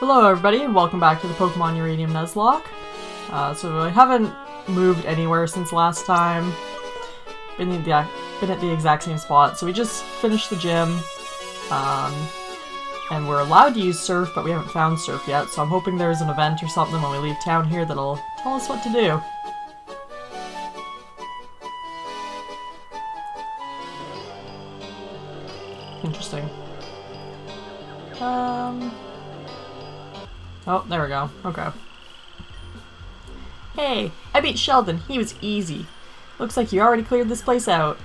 Hello everybody and welcome back to the Pokemon Uranium Nuzlocke. Uh, so I haven't moved anywhere since last time. Been, the, been at the exact same spot. So we just finished the gym. Um, and we're allowed to use Surf, but we haven't found Surf yet. So I'm hoping there's an event or something when we leave town here that'll tell us what to do. Interesting. Um... Oh, there we go. Okay. Hey, I beat Sheldon. He was easy. Looks like you already cleared this place out.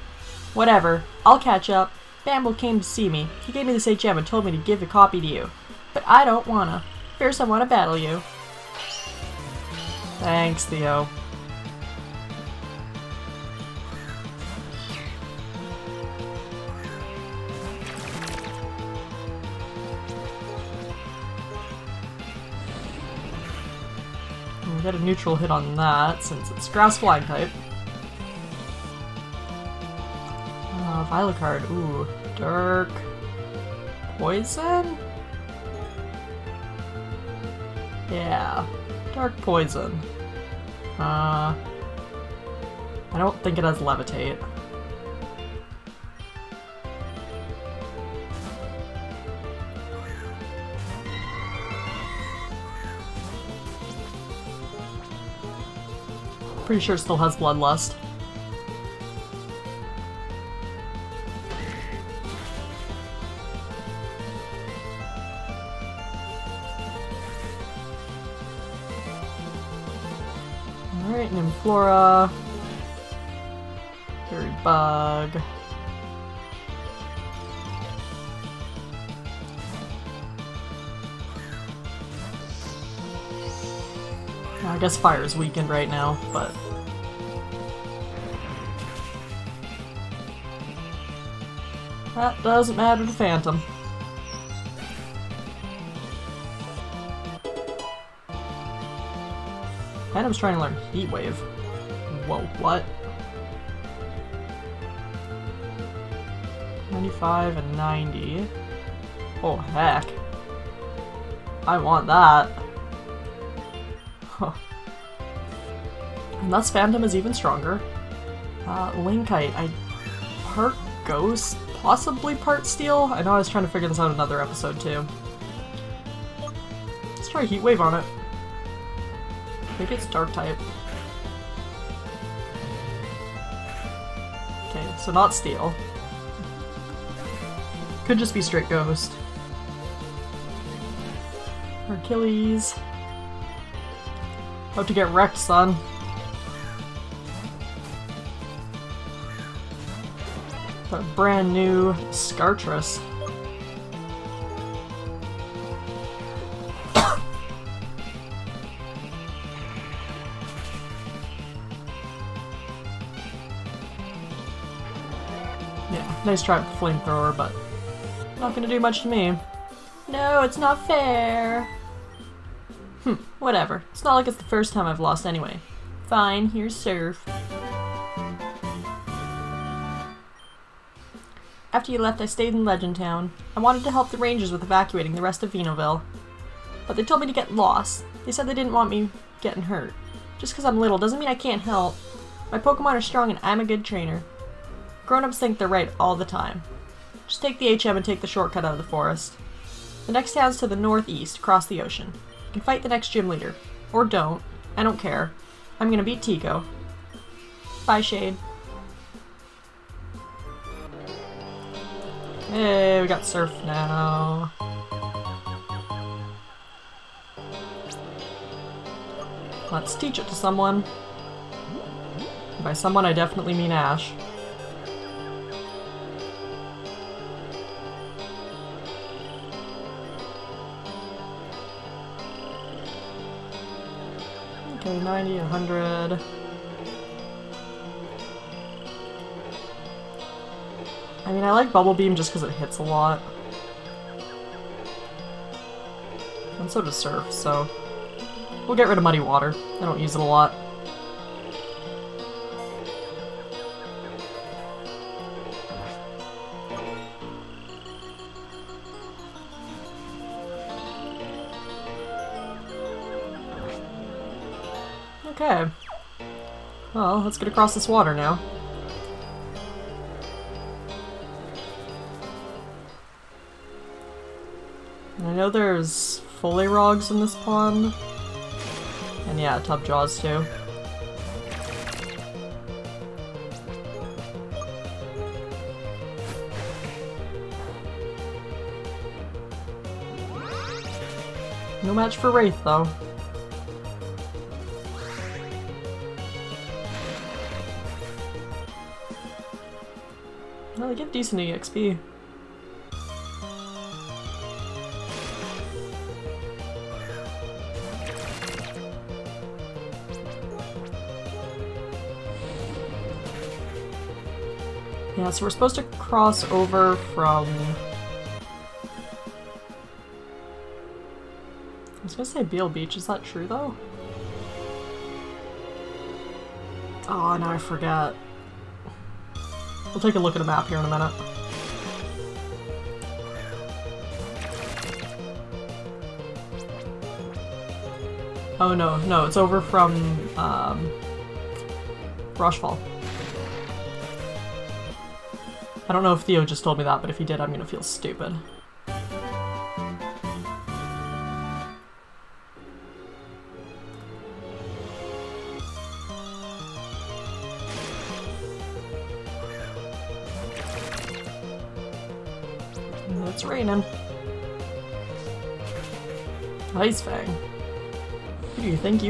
Whatever. I'll catch up. Bamble came to see me. He gave me this HM and told me to give a copy to you. But I don't wanna. First I wanna battle you. Thanks, Theo. Get a neutral hit on that since it's grass flying type. Uh, card. Ooh, dark poison. Yeah, dark poison. Uh, I don't think it has levitate. Pretty sure it still has bloodlust. Alright, Nimflora. Fairy Bug. I guess fire's weakened right now, but... That doesn't matter to Phantom. Phantom's trying to learn Heat Wave. Whoa, what? 95 and 90. Oh, heck. I want that. And thus Phantom is even stronger. Uh, Linkite, I... Part Ghost, possibly part Steel? I know I was trying to figure this out in another episode too. Let's try Heat Wave on it. Maybe it's Dark type. Okay, so not Steel. Could just be straight Ghost. Achilles. About to get wrecked, son. A brand new Scartress. yeah, nice try with the flamethrower, but not gonna do much to me. No, it's not fair. Whatever. It's not like it's the first time I've lost anyway. Fine, here's Surf. After you left, I stayed in Legend Town. I wanted to help the Rangers with evacuating the rest of Venoville. But they told me to get lost. They said they didn't want me getting hurt. Just because I'm little doesn't mean I can't help. My Pokemon are strong and I'm a good trainer. Grown-ups think they're right all the time. Just take the HM and take the shortcut out of the forest. The next town's to the northeast, across the ocean. Can fight the next gym leader. Or don't. I don't care. I'm gonna beat Tico. Bye, Shade. Hey, we got Surf now. Let's teach it to someone. By someone, I definitely mean Ash. Okay, 90, 100. I mean, I like Bubble Beam just because it hits a lot. And so does Surf, so... We'll get rid of Muddy Water. I don't use it a lot. Okay. Well, let's get across this water now. I know there's foley Rogs in this pond. And yeah, Tubjaws too. No match for Wraith, though. Decent EXP. Yeah, so we're supposed to cross over from... I was gonna say Beale Beach, is that true though? Oh, now I forget. Take a look at a map here in a minute. Oh no, no, it's over from, um, Rushfall. I don't know if Theo just told me that, but if he did, I'm gonna feel stupid.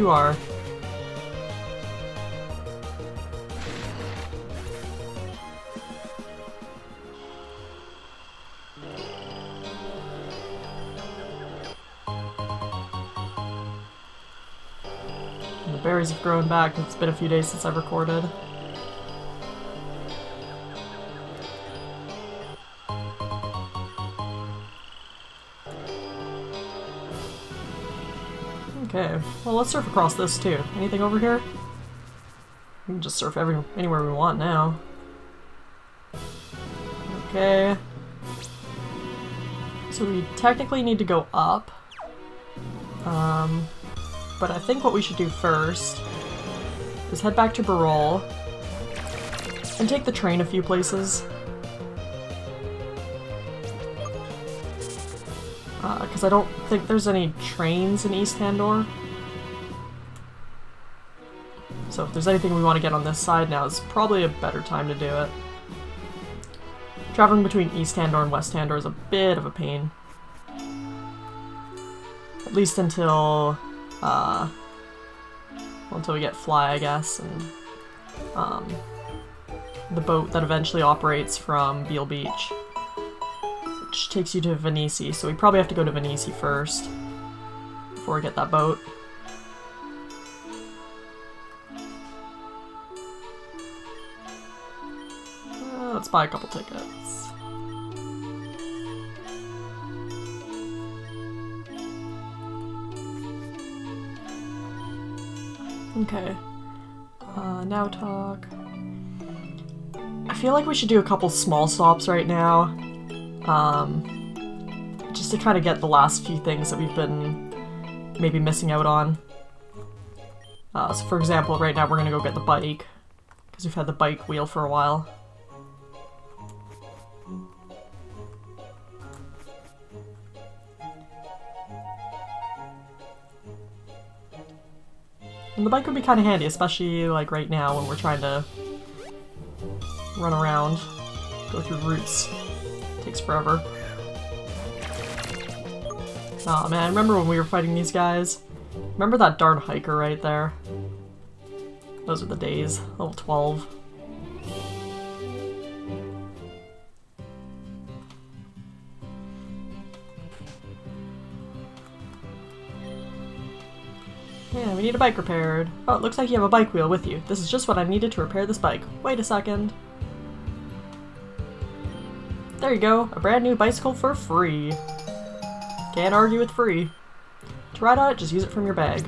You are? The berries have grown back. It's been a few days since I've recorded. Well let's surf across this too. Anything over here? We can just surf every anywhere we want now. Okay. So we technically need to go up. Um, but I think what we should do first is head back to Birol and take the train a few places. Because uh, I don't think there's any trains in East Tandor. So if there's anything we want to get on this side now, it's probably a better time to do it. Traveling between East Tandor and West Tandor is a bit of a pain. At least until uh, until we get Fly, I guess, and um, the boat that eventually operates from Beale Beach, which takes you to Venice, so we probably have to go to Venice first before we get that boat. Let's buy a couple tickets. Okay. Uh, now talk. I feel like we should do a couple small stops right now. Um, just to kind of get the last few things that we've been maybe missing out on. Uh, so for example, right now we're gonna go get the bike. Because we've had the bike wheel for a while. And the bike would be kind of handy, especially like right now when we're trying to run around, go through routes. Takes forever. oh, man, remember when we were fighting these guys? Remember that darn hiker right there? Those are the days. Level 12. Yeah, we need a bike repaired. Oh, it looks like you have a bike wheel with you. This is just what I needed to repair this bike. Wait a second. There you go, a brand new bicycle for free. Can't argue with free. To ride on it, just use it from your bag.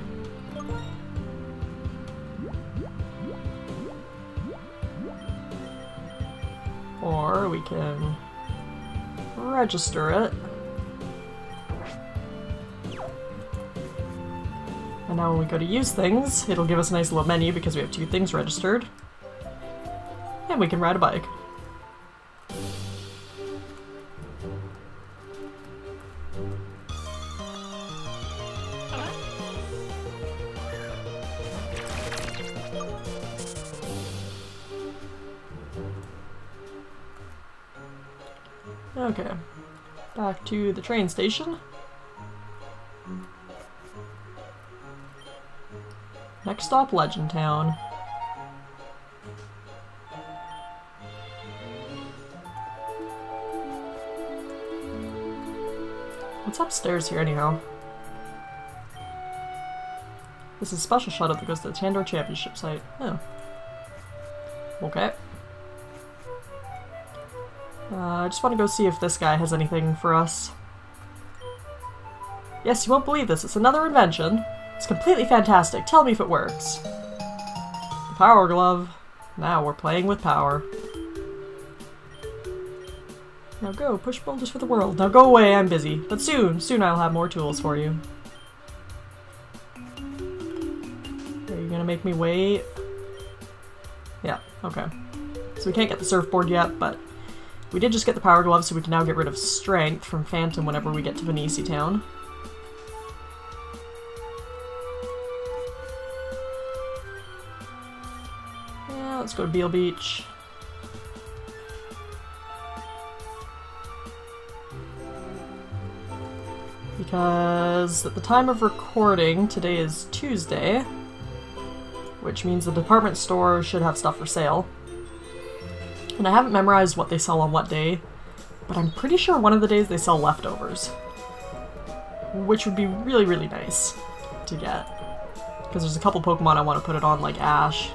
Or we can register it. And now when we go to use things, it'll give us a nice little menu because we have two things registered. And we can ride a bike. Okay, back to the train station. Stop, Legend Town. What's upstairs here anyhow? This is a special shuttle that goes to the Tandor Championship site. Oh. Okay. Uh, I just want to go see if this guy has anything for us. Yes, you won't believe this. It's another invention. It's completely fantastic. Tell me if it works. The power glove. Now we're playing with power. Now go, push boulders for the world. Now go away, I'm busy. But soon, soon I'll have more tools for you. Are you gonna make me wait? Yeah, okay. So we can't get the surfboard yet, but we did just get the power glove, so we can now get rid of strength from Phantom whenever we get to Venice Town. Go to Beale Beach. Because at the time of recording, today is Tuesday, which means the department store should have stuff for sale. And I haven't memorized what they sell on what day, but I'm pretty sure one of the days they sell leftovers. Which would be really, really nice to get. Because there's a couple Pokemon I want to put it on, like Ash.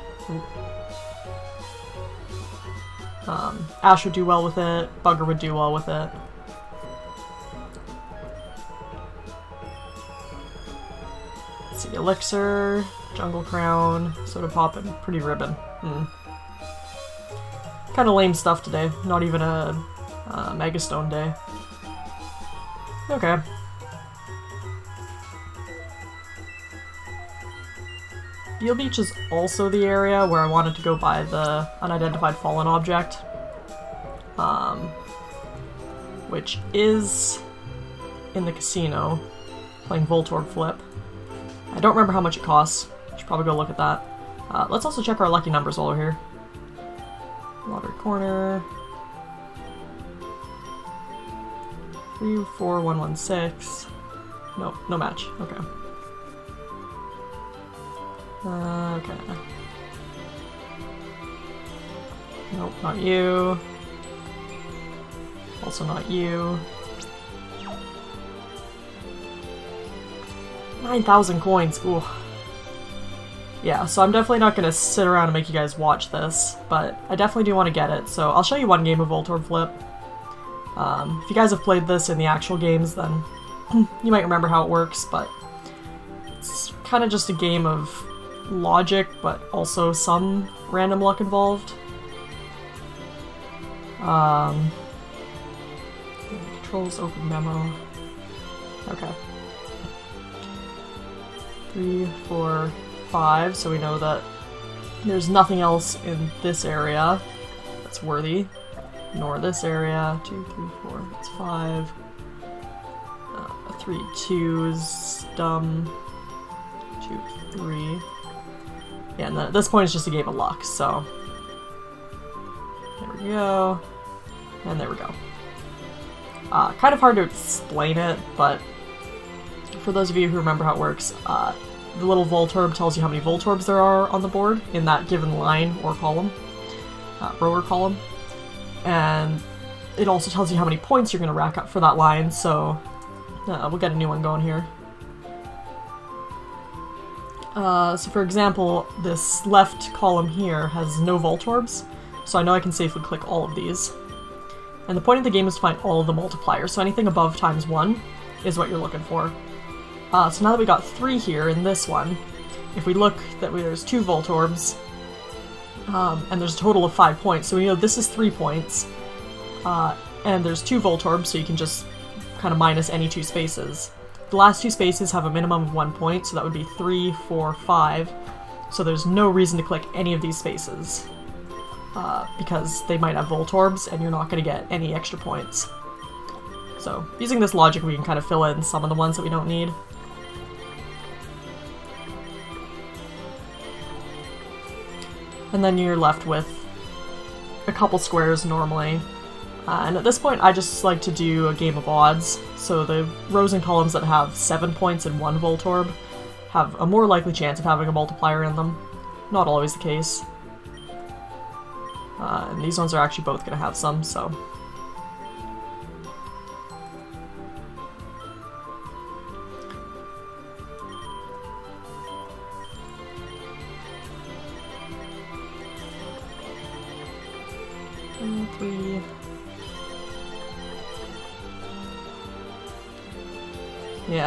Um, Ash would do well with it, Bugger would do well with it. Let's see, Elixir, Jungle Crown, Soda Pop, and Pretty Ribbon. Hmm. Kind of lame stuff today. Not even a uh, Megastone day. Okay. Beale Beach is also the area where I wanted to go buy the unidentified fallen object. Um, which is in the casino, playing Voltorb Flip. I don't remember how much it costs. Should probably go look at that. Uh, let's also check our lucky numbers while we're here. Lottery corner. Three, four, one, one, six. Nope, no match. Okay. Uh, okay. Nope, not you. Also not you. 9,000 coins, ooh. Yeah, so I'm definitely not to sit around and make you guys watch this, but I definitely do want to get it, so I'll show you one game of Voltorb Flip. Um, if you guys have played this in the actual games, then you might remember how it works, but it's kind of just a game of logic, but also some random luck involved. Um, controls open memo. Okay. Three, four, five, so we know that there's nothing else in this area that's worthy. Nor this area. Two, three, four, that's five. Uh, three twos, dumb. Two, three. Yeah, and at this point it's just a game of luck, so. There we go. And there we go. Uh, kind of hard to explain it, but for those of you who remember how it works, uh, the little Voltorb tells you how many Voltorbs there are on the board in that given line or column, uh, row or column. And it also tells you how many points you're going to rack up for that line, so uh, we'll get a new one going here. Uh, so for example, this left column here has no Voltorbs, so I know I can safely click all of these. And the point of the game is to find all of the multipliers, so anything above times 1 is what you're looking for. Uh, so now that we got three here in this one, if we look that we, there's two Voltorbs, um, and there's a total of five points, so we know this is three points, uh, and there's two Voltorbs, so you can just kind of minus any two spaces. The last two spaces have a minimum of one point, so that would be three, four, five. So there's no reason to click any of these spaces. Uh, because they might have Voltorbs and you're not going to get any extra points. So, using this logic we can kind of fill in some of the ones that we don't need. And then you're left with a couple squares normally. Uh, and at this point I just like to do a game of odds. So the rows and columns that have 7 points and 1 Voltorb have a more likely chance of having a multiplier in them. Not always the case. Uh, and these ones are actually both going to have some, so...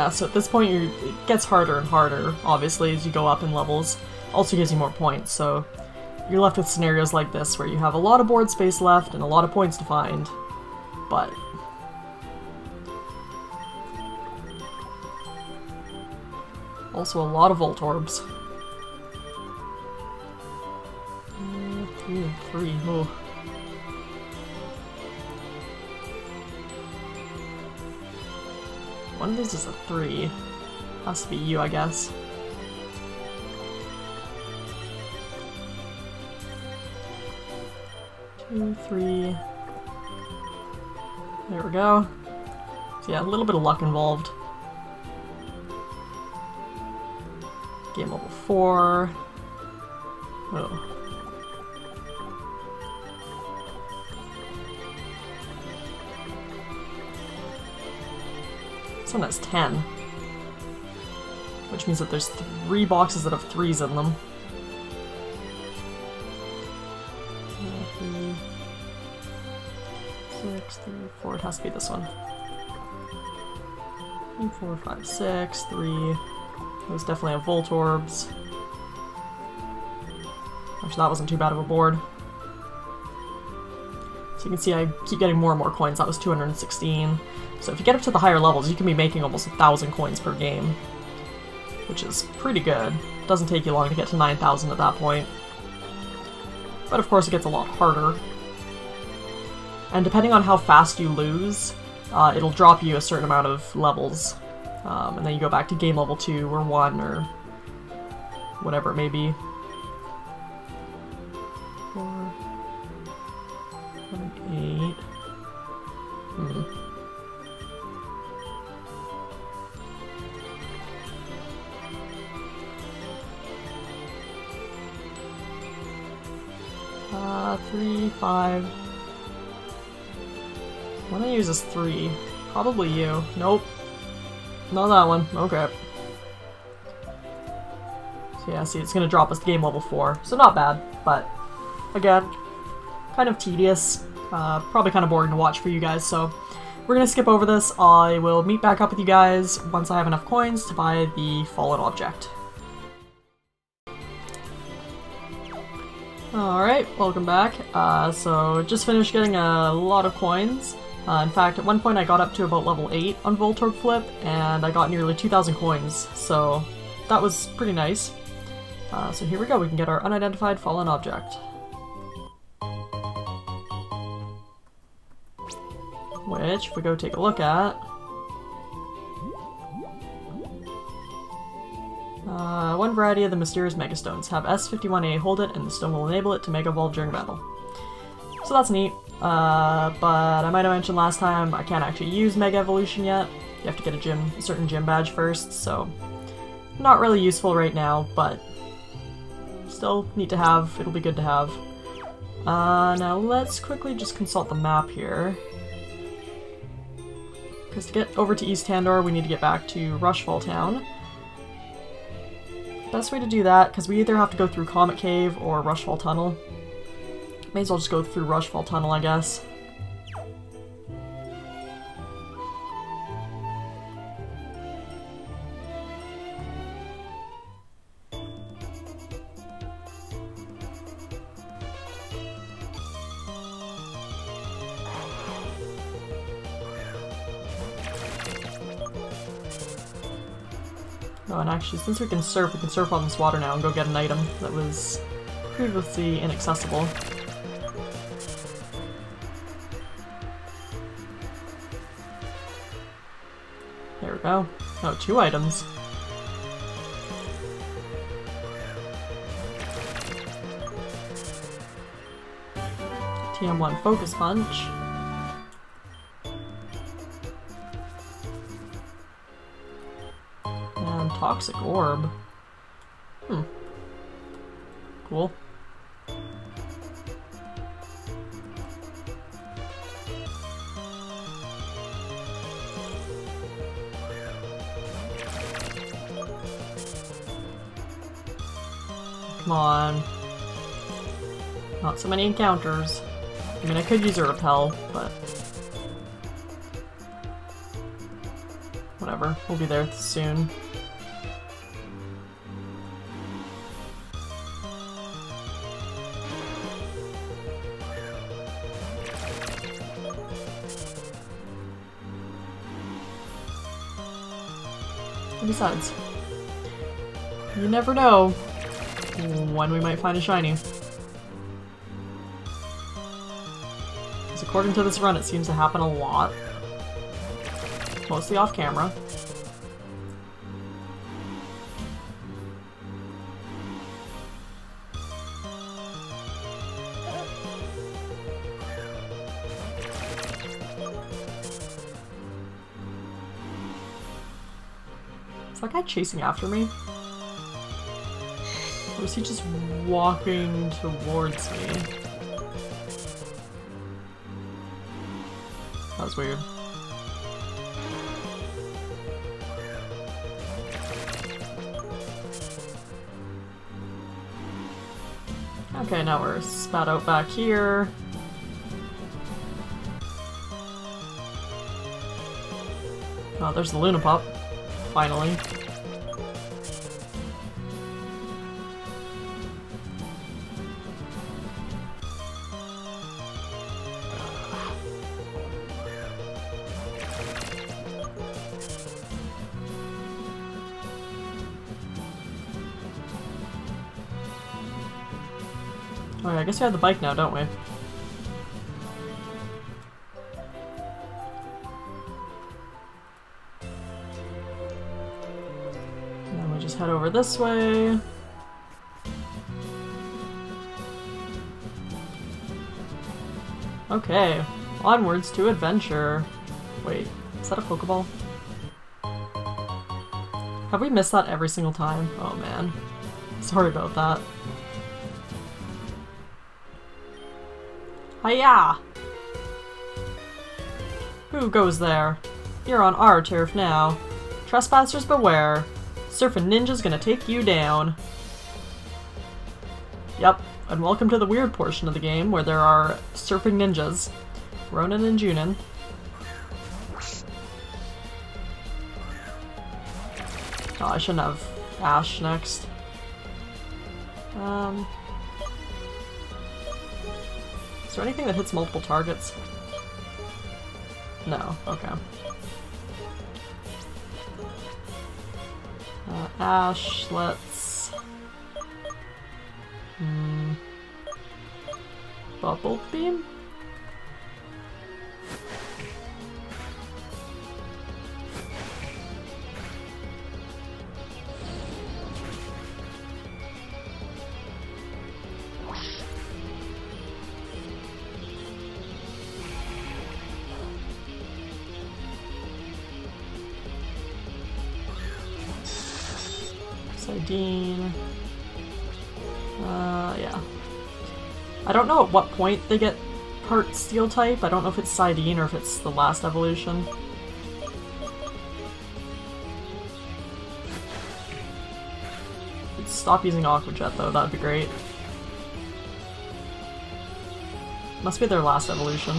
Yeah, so at this point it gets harder and harder, obviously, as you go up in levels. Also gives you more points, so you're left with scenarios like this where you have a lot of board space left and a lot of points to find, but... Also a lot of Voltorbs. Three and three, oh. One of these is a three. Has to be you, I guess. Two, three. There we go. So yeah, a little bit of luck involved. Game level four. Oh. One has 10. Which means that there's three boxes that have threes in them. Three, six, three, four. It has to be this one. Three, four, five, six, three. Those definitely have Voltorbs. Actually, that wasn't too bad of a board. So you can see I keep getting more and more coins. That was 216. So if you get up to the higher levels, you can be making almost a thousand coins per game. Which is pretty good. It Doesn't take you long to get to 9,000 at that point. But of course it gets a lot harder. And depending on how fast you lose, uh, it'll drop you a certain amount of levels. Um, and then you go back to game level 2 or 1 or whatever it may be. Three, five. When I use this three, probably you. Nope. Not that one. Okay. So yeah, see, it's gonna drop us to game level 4. So not bad, but again, kind of tedious. Uh, probably kind of boring to watch for you guys, so we're gonna skip over this. I will meet back up with you guys once I have enough coins to buy the fallen object. Alright, welcome back. Uh, so, just finished getting a lot of coins. Uh, in fact, at one point I got up to about level 8 on Voltorb Flip, and I got nearly 2,000 coins, so that was pretty nice. Uh, so here we go, we can get our unidentified fallen object. Which, if we go take a look at, Uh, one variety of the mysterious Megastones. Have S51A hold it, and the stone will enable it to Mega Evolve during battle. So that's neat. Uh, but I might have mentioned last time, I can't actually use Mega Evolution yet. You have to get a gym, a certain gym badge first, so not really useful right now, but still neat to have. It'll be good to have. Uh, now let's quickly just consult the map here. Because to get over to East Tandor, we need to get back to Rushfall Town. Best way to do that, because we either have to go through Comet Cave or Rushfall Tunnel. May as well just go through Rushfall Tunnel, I guess. Oh, and actually, since we can surf, we can surf on this water now and go get an item that was previously inaccessible. There we go. Oh, two items. TM1 Focus Punch. Toxic Orb. Hmm. Cool. Come on. Not so many encounters. I mean, I could use a repel, but... Whatever, we'll be there soon. Besides, you never know when we might find a shiny. Because according to this run, it seems to happen a lot. Mostly off camera. Chasing after me? Or is he just walking towards me? That was weird. Okay, now we're spat out back here. Oh, there's the Luna Pup. Finally. Alright, I guess we have the bike now, don't we? Then we just head over this way. Okay, onwards to adventure. Wait, is that a Pokeball? Have we missed that every single time? Oh man. Sorry about that. Hiya! Who goes there? You're on our turf now. Trespassers beware. Surfing Ninja's gonna take you down. Yep, and welcome to the weird portion of the game where there are surfing ninjas. Ronan and Junin. Oh, I shouldn't have Ash next. Um... Is there anything that hits multiple targets? No, okay. Uh, Ash, let's... Hmm... Bubble Beam? Sardine. Uh, yeah. I don't know at what point they get part steel type. I don't know if it's Sidene or if it's the last evolution. Stop using Aqua Jet though, that'd be great. Must be their last evolution.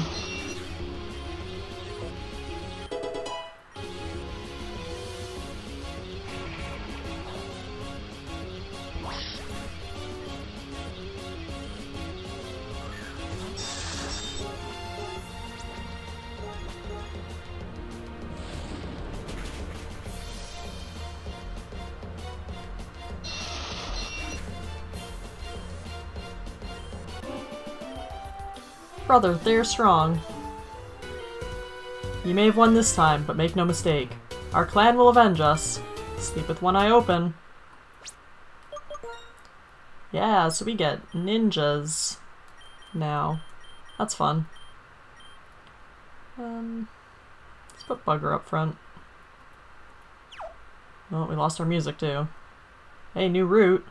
Brother, they are strong. You may have won this time, but make no mistake. Our clan will avenge us. Sleep with one eye open. Yeah, so we get ninjas now. That's fun. Um, let's put Bugger up front. Oh, we lost our music too. Hey, new route.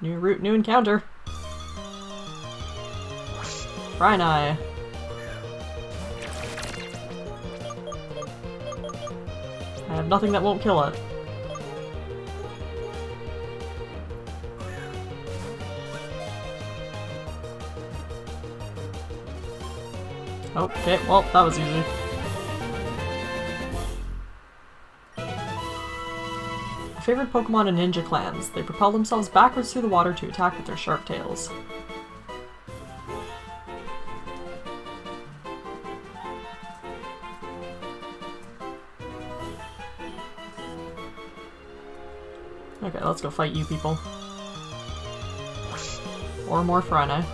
New route, new encounter. Rhini. I have nothing that won't kill it. Oh, okay, well, that was easy. My favorite Pokemon are Ninja Clans. They propel themselves backwards through the water to attack with their sharp tails. Let's go fight you people. Or more Frane.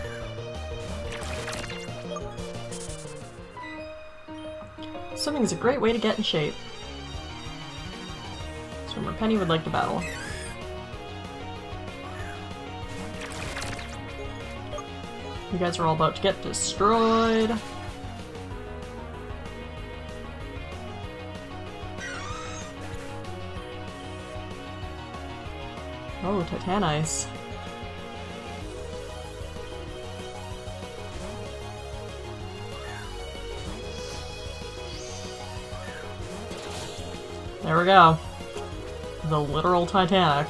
Swimming is a great way to get in shape. Swimmer Penny would like to battle. You guys are all about to get destroyed. Oh, Titanice. There we go. The literal Titanic.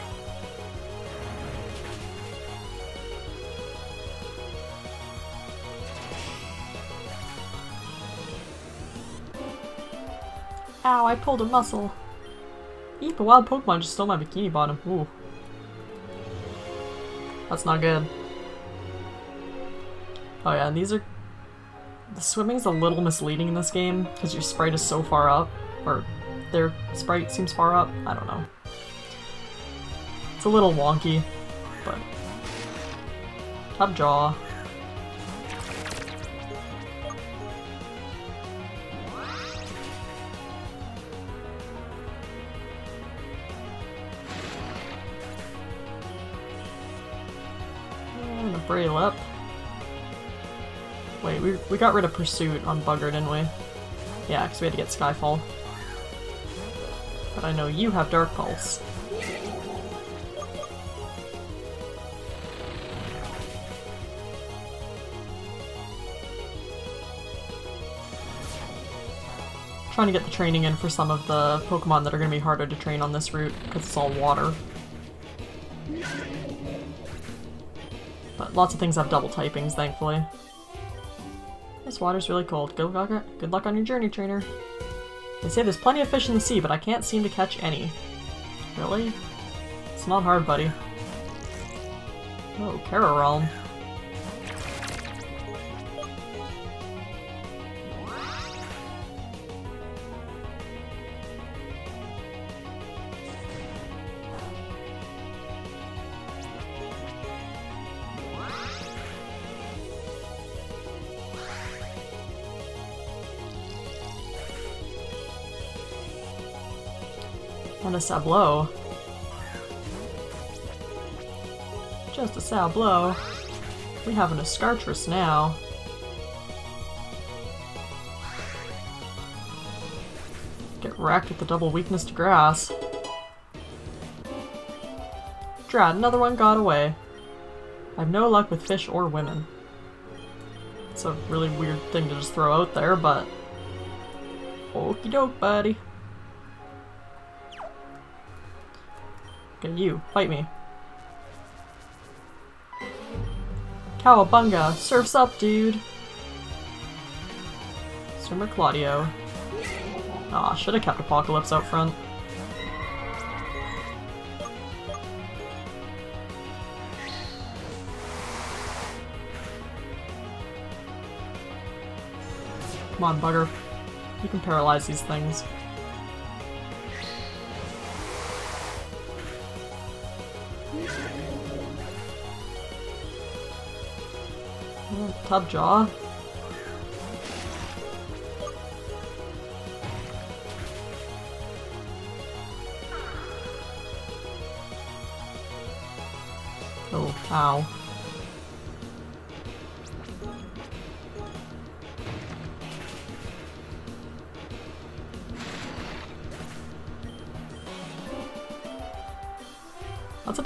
Ow, I pulled a muscle. Eep, a wild Pokemon just stole my bikini bottom. Ooh. That's not good. Oh yeah, and these are... The swimming's a little misleading in this game, because your sprite is so far up, or their sprite seems far up. I don't know. It's a little wonky, but... Tubjaw. And up. Wait, we, we got rid of Pursuit on Bugger, didn't we? Yeah, because we had to get Skyfall. But I know you have Dark Pulse. Trying to get the training in for some of the Pokemon that are going to be harder to train on this route, because it's all water. Lots of things have double typings, thankfully. This water's really cold. Good luck, good luck on your journey, trainer. They say there's plenty of fish in the sea, but I can't seem to catch any. Really? It's not hard, buddy. Oh, Realm. A Sablow. Just a Sablow. We have an Escartress now. Get wrecked with the double weakness to grass. Drat, another one got away. I have no luck with fish or women. It's a really weird thing to just throw out there, but... Okie doke, buddy. Okay, you, fight me. Cowabunga, surf's up, dude. Swimmer Claudio. Aw, oh, should've kept Apocalypse out front. Come on, bugger. You can paralyze these things. Tubjaw. Oh, ow.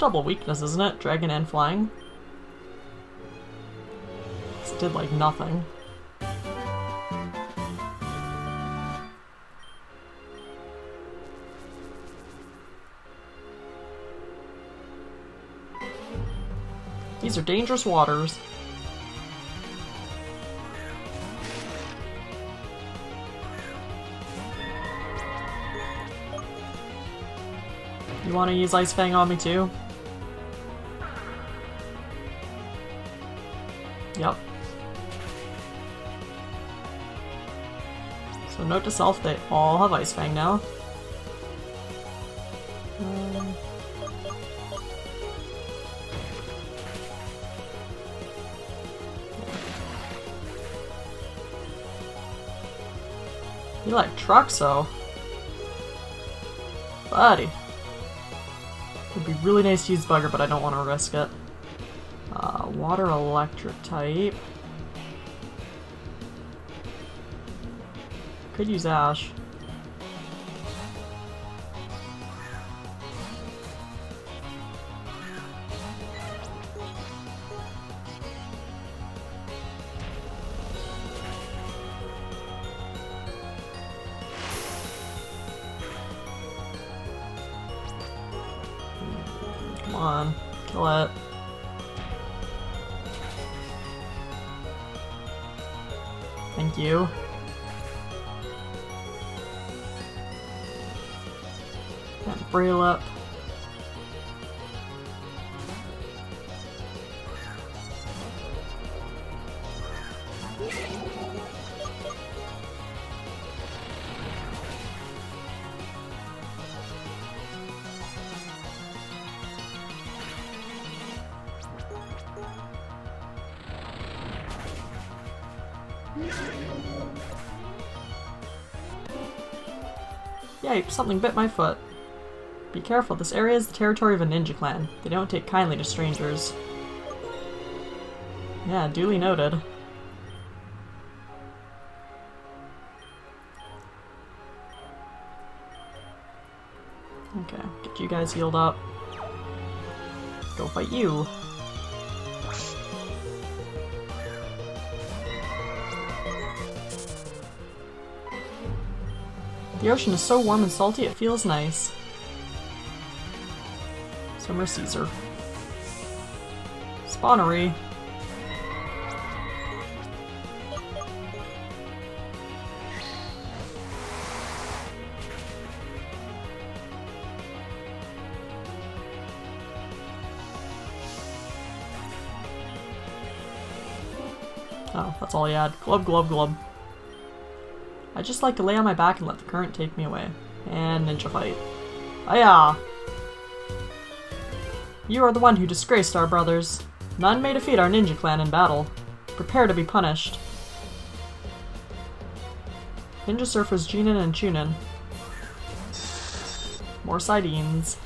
Double weakness, isn't it? Dragon and flying? This did like nothing. These are dangerous waters. You want to use Ice Fang on me too? Note to self, they all have Ice Fang now. Um, You like Truxo? Buddy. It'd be really nice to use Bugger, but I don't want to risk it. Uh, water electric type. Could use Ash. Yikes, something bit my foot. Be careful, this area is the territory of a ninja clan. They don't take kindly to strangers. Yeah, duly noted. Okay, get you guys healed up. Go fight you. The ocean is so warm and salty it feels nice. Summer Caesar. Spawnery. Oh, that's all he had. Glub, glub, glub. I just like to lay on my back and let the current take me away. And ninja fight. Aya! You are the one who disgraced our brothers. None may defeat our ninja clan in battle. Prepare to be punished. Ninja Surfers Jinin and Chunin. More sardines.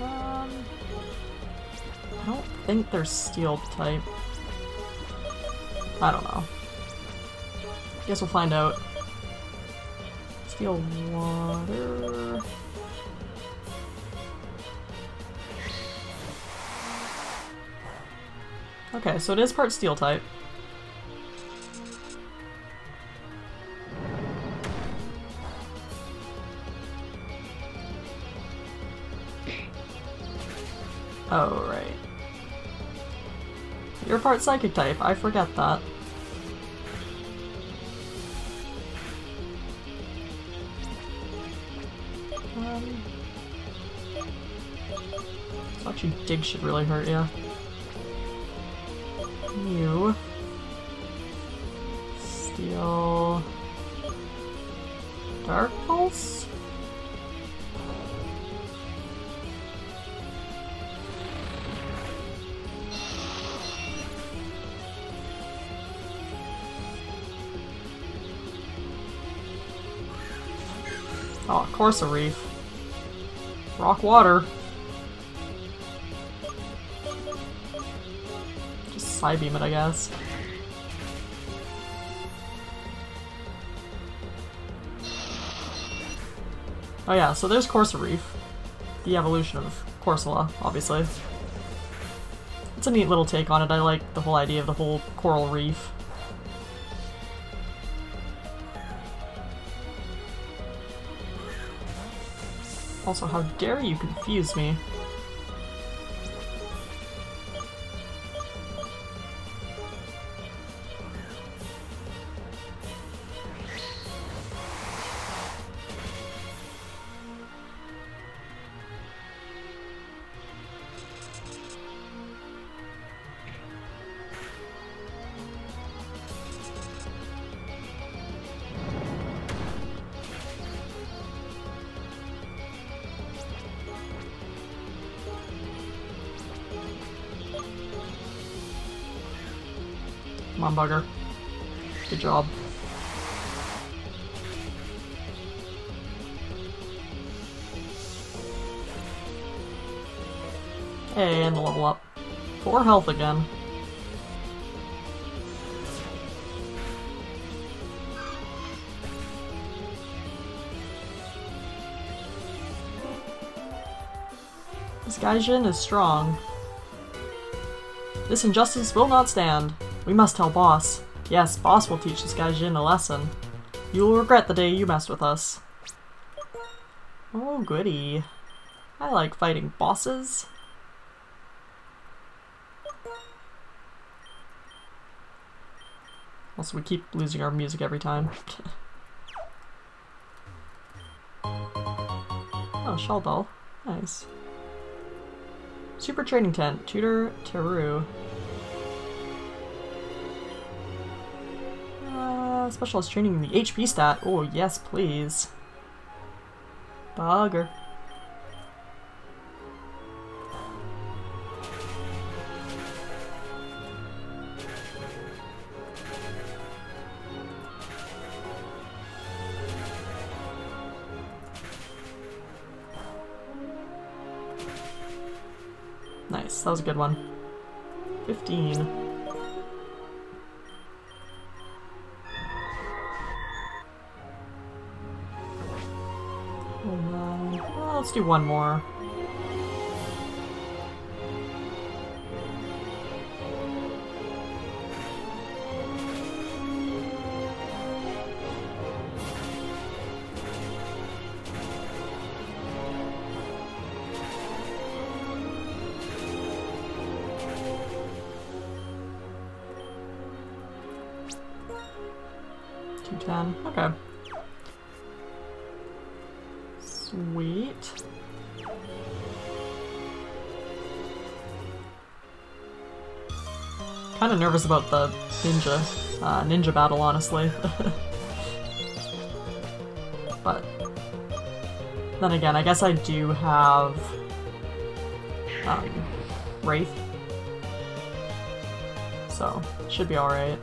Um, I don't think they're steel type. I don't know. Guess we'll find out. Steel water. Okay, so it is part steel type. Oh, right. You're part psychic type, I forget that. Dig should really hurt you. You. Steel. Dark Pulse? Oh, of course a reef. Rock water. Just beam it, I guess. Oh yeah, so there's Corsoreef. The evolution of Corsola, obviously. It's a neat little take on it. I like the whole idea of the whole coral reef. Also, how dare you confuse me? Health again. This Gaijin is strong. This injustice will not stand. We must tell Boss. Yes, Boss will teach this Gaijin a lesson. You will regret the day you messed with us. Oh, goody. I like fighting bosses. Also, we keep losing our music every time. oh, Shell Bell. Nice. Super Training Tent. Tutor Teru. Uh, specialized training in the HP stat. Oh, yes, please. Bugger. That was a good one. 15. let's do one more. Nervous about the ninja uh, ninja battle, honestly. but then again, I guess I do have um, Wraith, so should be alright.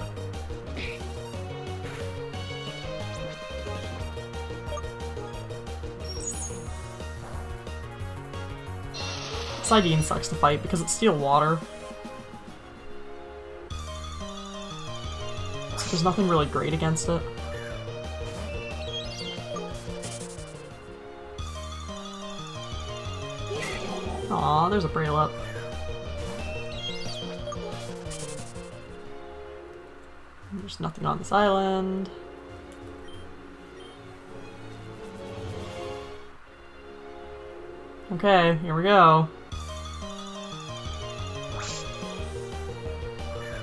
Sidine sucks to fight because it's steel water. There's nothing really great against it. Aw, there's a Brailip. There's nothing on this island. Okay, here we go.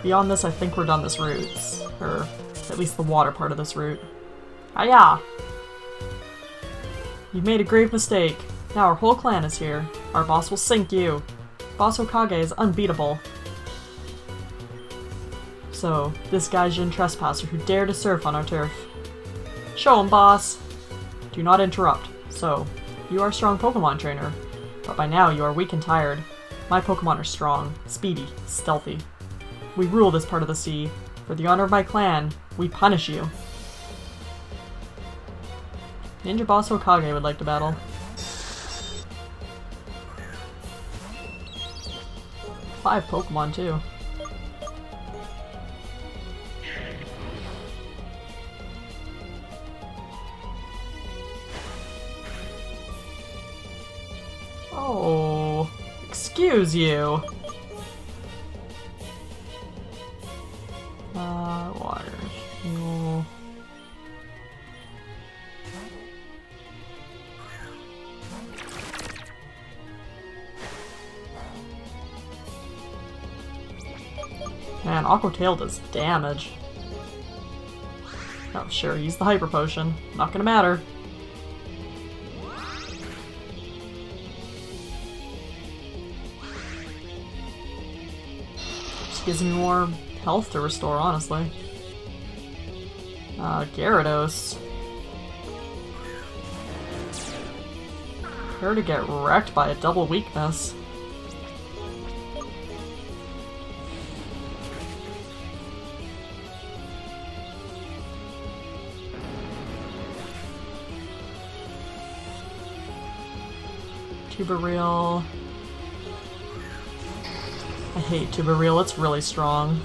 Beyond this, I think we're done this route. Or at least the water part of this route. Hiya! You've made a grave mistake. Now our whole clan is here. Our boss will sink you. Boss Okage is unbeatable. So, this Gaijin trespasser who dared to surf on our turf. Show him, boss! Do not interrupt. So, you are a strong Pokemon trainer, but by now you are weak and tired. My Pokemon are strong, speedy, stealthy. We rule this part of the sea. For the honor of my clan, we punish you. Ninja Boss Okage would like to battle. Five Pokemon, too. Oh, excuse you. Aqua Tail does damage. Oh, sure, use the Hyper Potion. Not gonna matter. Just gives me more health to restore, honestly. Uh, Gyarados. Here to get wrecked by a double weakness. Tubareel. I hate Tubareel, it's really strong.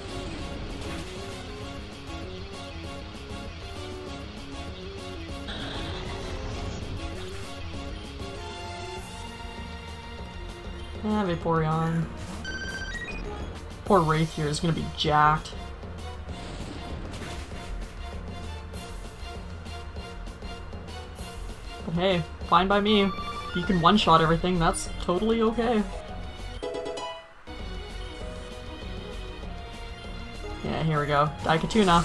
Ah, Vaporeon. Poor Wraith here is gonna be jacked. But hey, fine by me. You can one-shot everything, that's totally okay. Yeah, here we go. Daikatuna.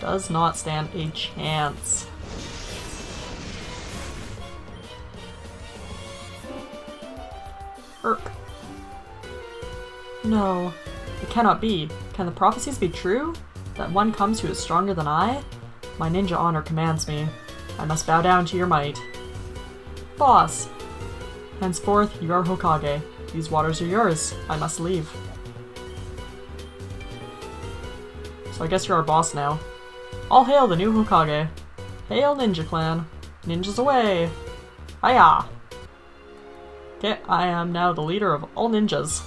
Does not stand a chance. Erk. No. It cannot be. Can the prophecies be true? That one comes who is stronger than I? My ninja honor commands me. I must bow down to your might. Boss! Henceforth, you are Hokage. These waters are yours. I must leave. So I guess you're our boss now. All hail the new Hokage. Hail Ninja Clan. Ninjas away! Hiya! Okay, I am now the leader of all ninjas.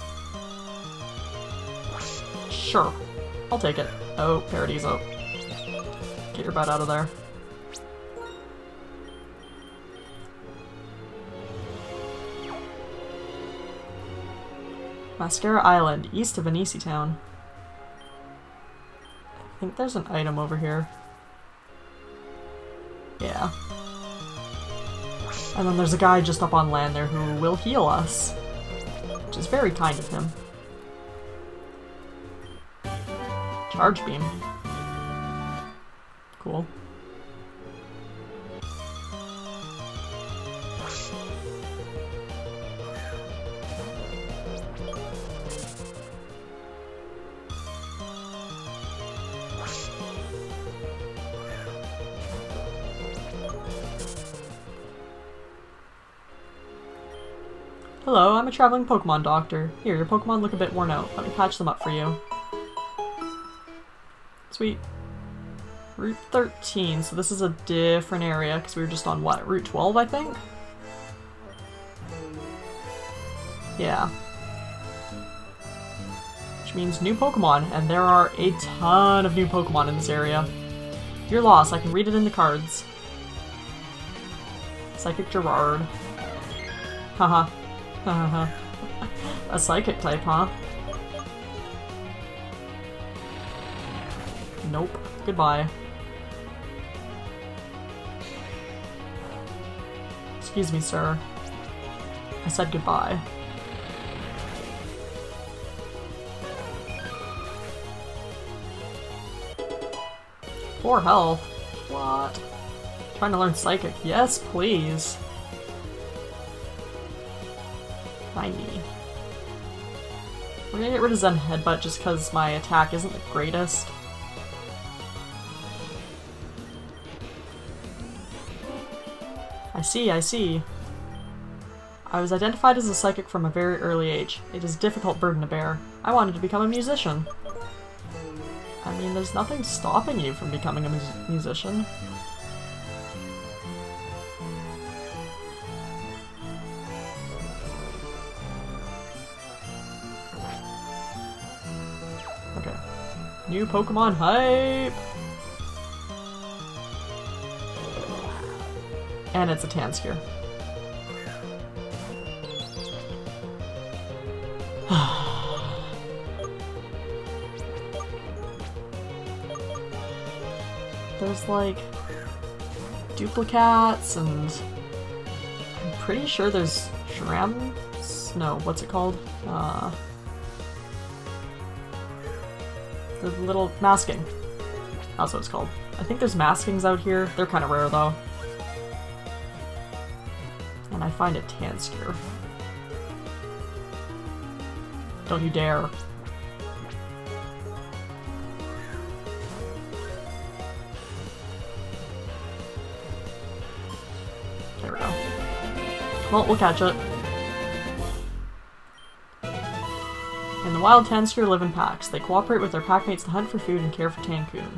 Sure. I'll take it. Oh, Paradiso. Get your butt out of there. Mascara Island, east of Anisi Town. I think there's an item over here. Yeah. And then there's a guy just up on land there who will heal us. Which is very kind of him. Charge beam. Cool. Hello, I'm a traveling Pokemon doctor. Here, your Pokemon look a bit worn out. Let me patch them up for you. Sweet. Route 13, so this is a different area, because we were just on, what, Route 12, I think? Yeah. Which means new Pokemon, and there are a ton of new Pokemon in this area. You're lost, I can read it in the cards. Psychic Gerard. Haha. A psychic type, huh? Nope. Goodbye. Excuse me, sir. I said goodbye. Poor health. What? Trying to learn Psychic. Yes, please. 90. We're gonna get rid of Zen Headbutt just because my attack isn't the greatest. I see, I see. I was identified as a psychic from a very early age. It is a difficult burden to bear. I wanted to become a musician. I mean, there's nothing stopping you from becoming a musician. Okay. New Pokemon hype! And it's a Tanscure. There's like duplicates and I'm pretty sure there's shrams? No, what's it called? Uh, the little masking. That's what it's called. I think there's maskings out here. They're kind of rare though. And find a Tanscure. Don't you dare. There we go. Well, we'll catch it. In the wild, Tanscure live in packs. They cooperate with their packmates to hunt for food and care for Tancoon.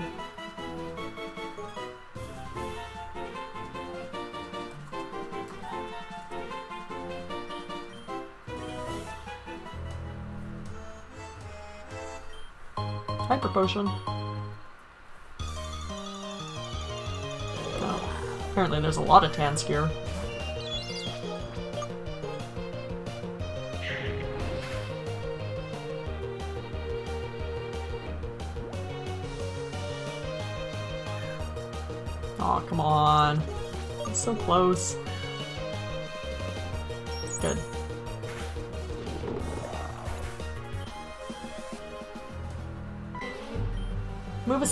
Potion. Apparently there's a lot of Tanscure. Oh, come on. It's so close.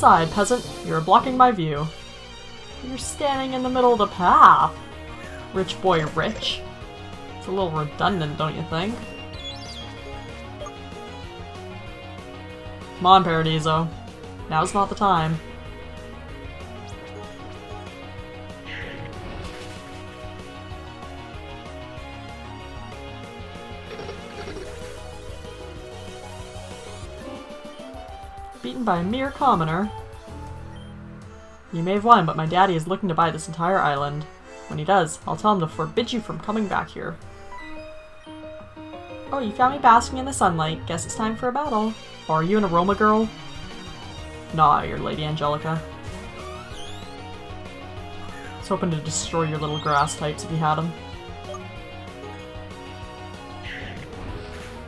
Aside, peasant. You're blocking my view. You're standing in the middle of the path. Rich boy rich. It's a little redundant, don't you think? Come on, Paradiso. Now's not the time. Beaten by a mere commoner. You may have won, but my daddy is looking to buy this entire island. When he does, I'll tell him to forbid you from coming back here. Oh, you found me basking in the sunlight. Guess it's time for a battle. Are you an aroma girl? Nah, you're Lady Angelica. I was hoping to destroy your little grass types if you had them.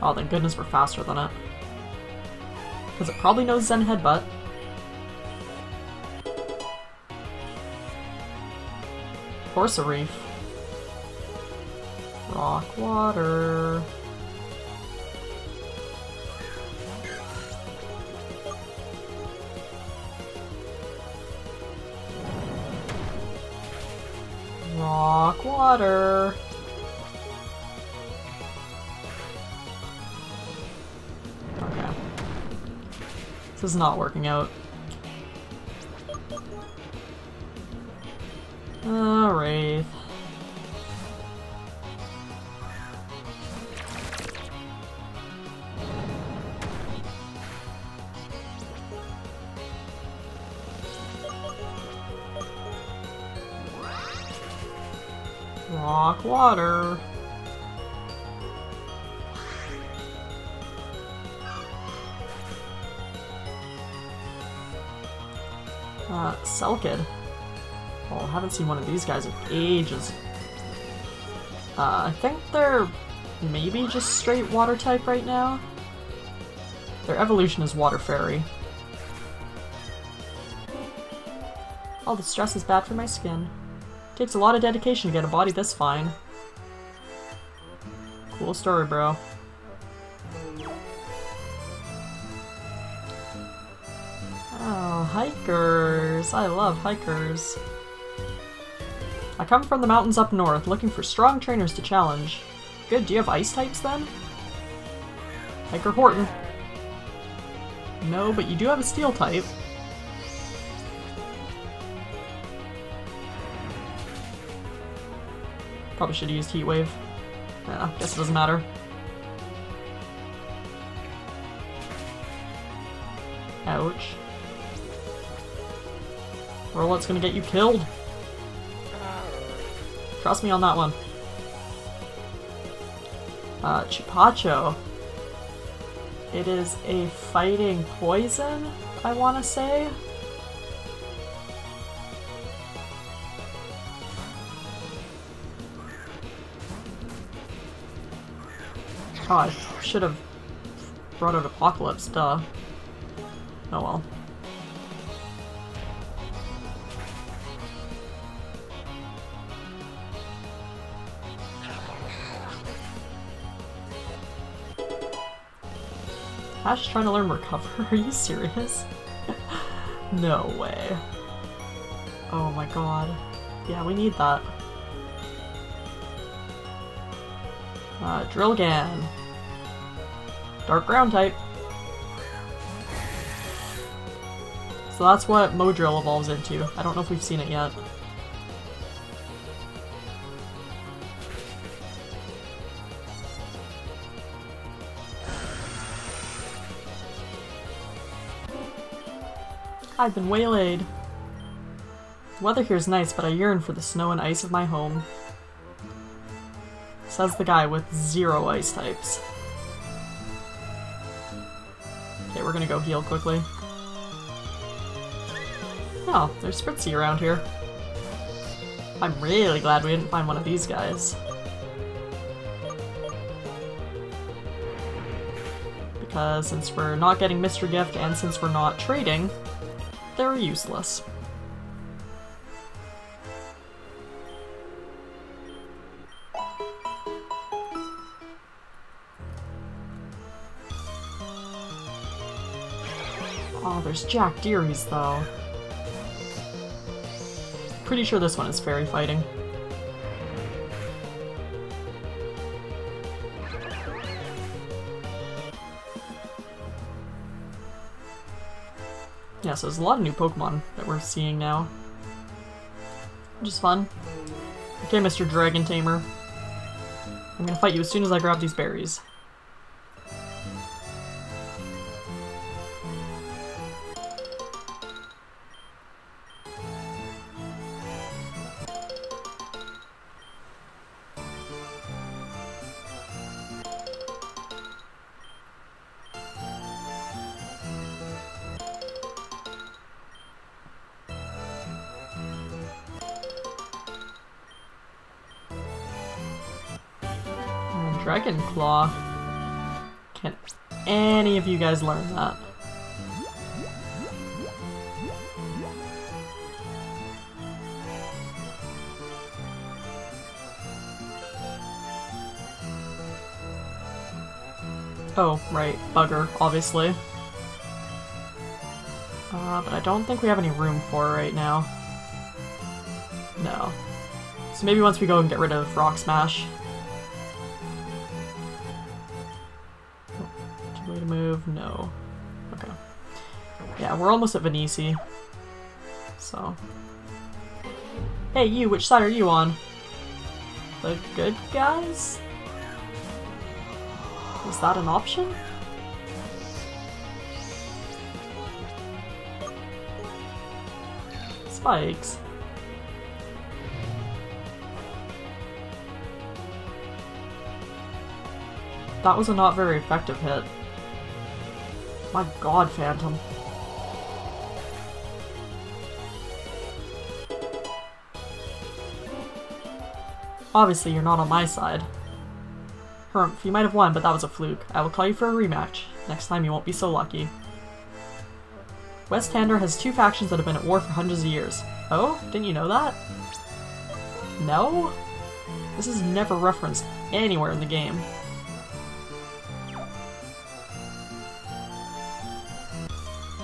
Oh, thank goodness we're faster than it. Because it probably knows Zen Headbutt. Corsoreef. Rock water. Rock water. This is not working out. Wraith. Rock water. Selkid. Oh, I haven't seen one of these guys in ages. Uh, I think they're maybe just straight water type right now. Their evolution is Water Fairy. All the stress is bad for my skin. Takes a lot of dedication to get a body this fine. Cool story, bro. I love hikers. I come from the mountains up north, looking for strong trainers to challenge. Good, do you have ice types then? Hiker Horton. No, but you do have a steel type. Probably should have used Heat Wave. Yeah, guess it doesn't matter. Ouch. Rowlet's gonna get you killed. Trust me on that one. Uh, Chupacho. It is a fighting poison, I want to say. Oh, I should have brought out Apocalypse, duh. Oh well. Ash trying to learn recover? Are you serious? no way. Oh my god. Yeah, we need that. Uh, Drilgann. Dark ground type. So that's what Modrill evolves into. I don't know if we've seen it yet. I've been waylaid. The weather here is nice, but I yearn for the snow and ice of my home. Says the guy with zero ice types. Okay, we're gonna go heal quickly. Oh, there's Spritzee around here. I'm really glad we didn't find one of these guys. Because since we're not getting Mystery Gift and since we're not trading, they're useless. Oh, there's Jackdeary's though. Pretty sure this one is fairy fighting. So there's a lot of new Pokemon that we're seeing now. Which is fun. Okay, Mr. Dragon Tamer. I'm gonna fight you as soon as I grab these berries. Claw. Can any of you guys learn that? Oh, right, bugger, obviously. Uh, but I don't think we have any room for it right now. No. So maybe once we go and get rid of Rock Smash, we're almost at Venisi. So. Hey, you, which side are you on? The good guys? Is that an option? Spikes. That was a not very effective hit. My god, Phantom. Obviously, you're not on my side. Humph, you might have won, but that was a fluke. I will call you for a rematch. Next time you won't be so lucky. West Westhander has two factions that have been at war for hundreds of years. Oh? Didn't you know that? No? This is never referenced anywhere in the game.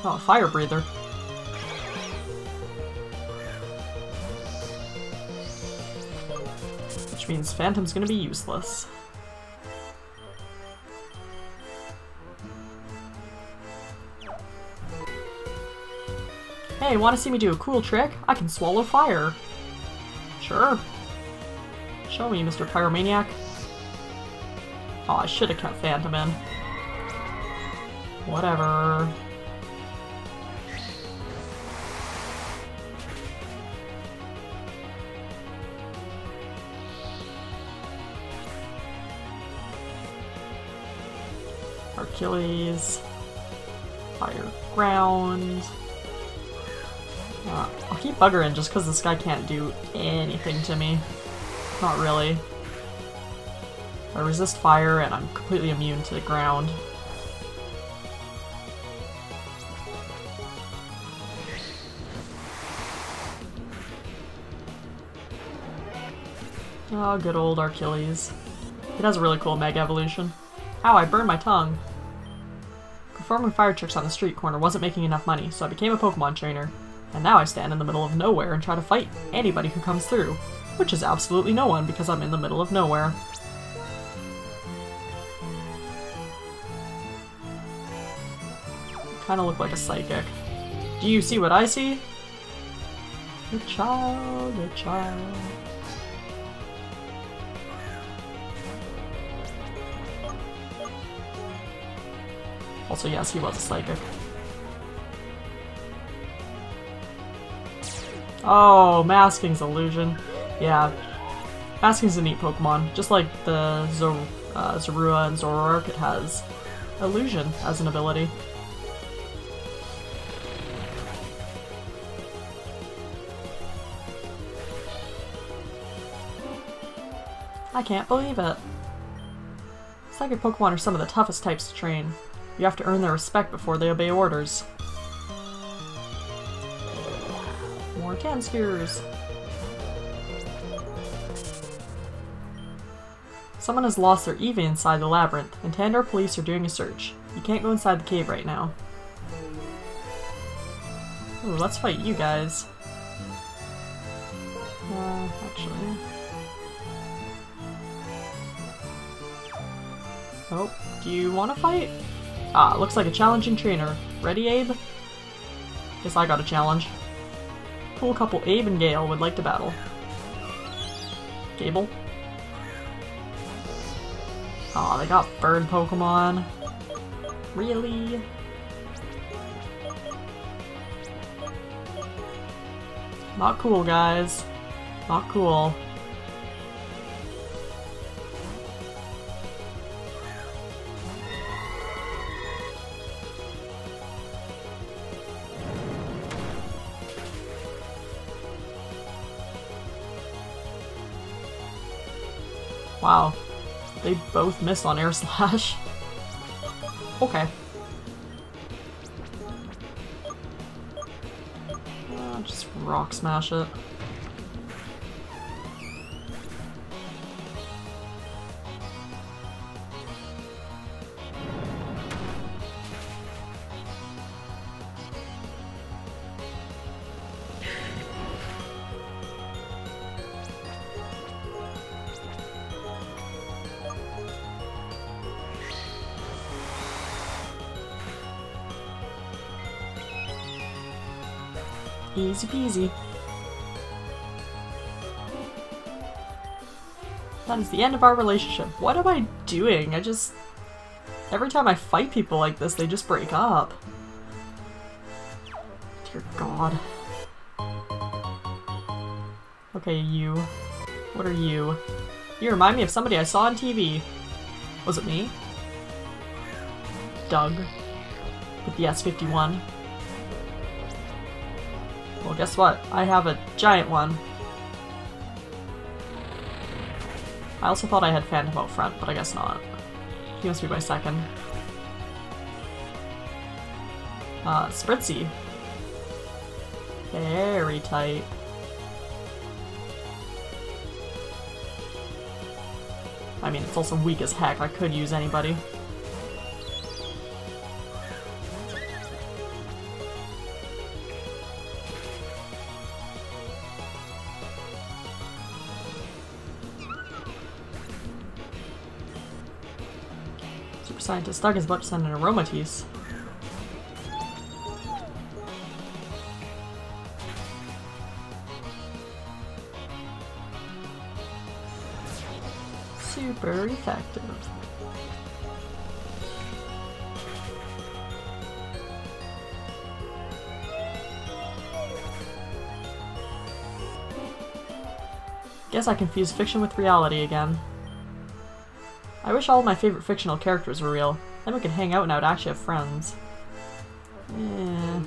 Oh, fire breather. Means Phantom's gonna be useless. Hey, wanna see me do a cool trick? I can swallow fire. Sure. Show me, Mr. Pyromaniac. Oh, I should have kept Phantom in. Whatever. Achilles. Fire ground. Uh, I'll keep buggering just because this guy can't do anything to me. Not really. I resist fire and I'm completely immune to the ground. Oh, good old Achilles. It has a really cool Mega Evolution. Ow, I burned my tongue. Performing fire tricks on the street corner wasn't making enough money, so I became a Pokemon trainer. And now I stand in the middle of nowhere and try to fight anybody who comes through. Which is absolutely no one because I'm in the middle of nowhere. Kinda look like a psychic. Do you see what I see? A child, a child. Also, yes, he was a psychic. Oh, Masking's illusion. Yeah, Masking's a neat Pokemon. Just like the Zor uh, Zorua and Zoroark, it has illusion as an ability. I can't believe it. Psychic Pokemon are some of the toughest types to train. You have to earn their respect before they obey orders. More Tanscures! Someone has lost their Eevee inside the labyrinth, and Tandor police are doing a search. You can't go inside the cave right now. Ooh, let's fight you guys. Uh, actually... Oh, do you want to fight? Ah, looks like a challenging trainer. Ready, Abe? Guess I got a challenge. Cool couple Abe and Gale would like to battle. Gable? Aw, oh, they got bird Pokemon. Really? Not cool, guys. Not cool. They both missed on Air Slash. okay. Uh, just Rock Smash it. Easy peasy. That is the end of our relationship. What am I doing? I just... Every time I fight people like this, they just break up. Dear God. Okay, you. What are you? You remind me of somebody I saw on TV. Was it me? Doug. With the S51. Guess what? I have a giant one. I also thought I had Phantom out front, but I guess not. He must be my second. Uh, Spritzee. Very tight. I mean, it's also weak as heck. I could use anybody. Scientist Doug is to send an Aromatisse. Super effective. Guess I confuse fiction with reality again. I wish all my favorite fictional characters were real. Then we could hang out and I would actually have friends. Yeah.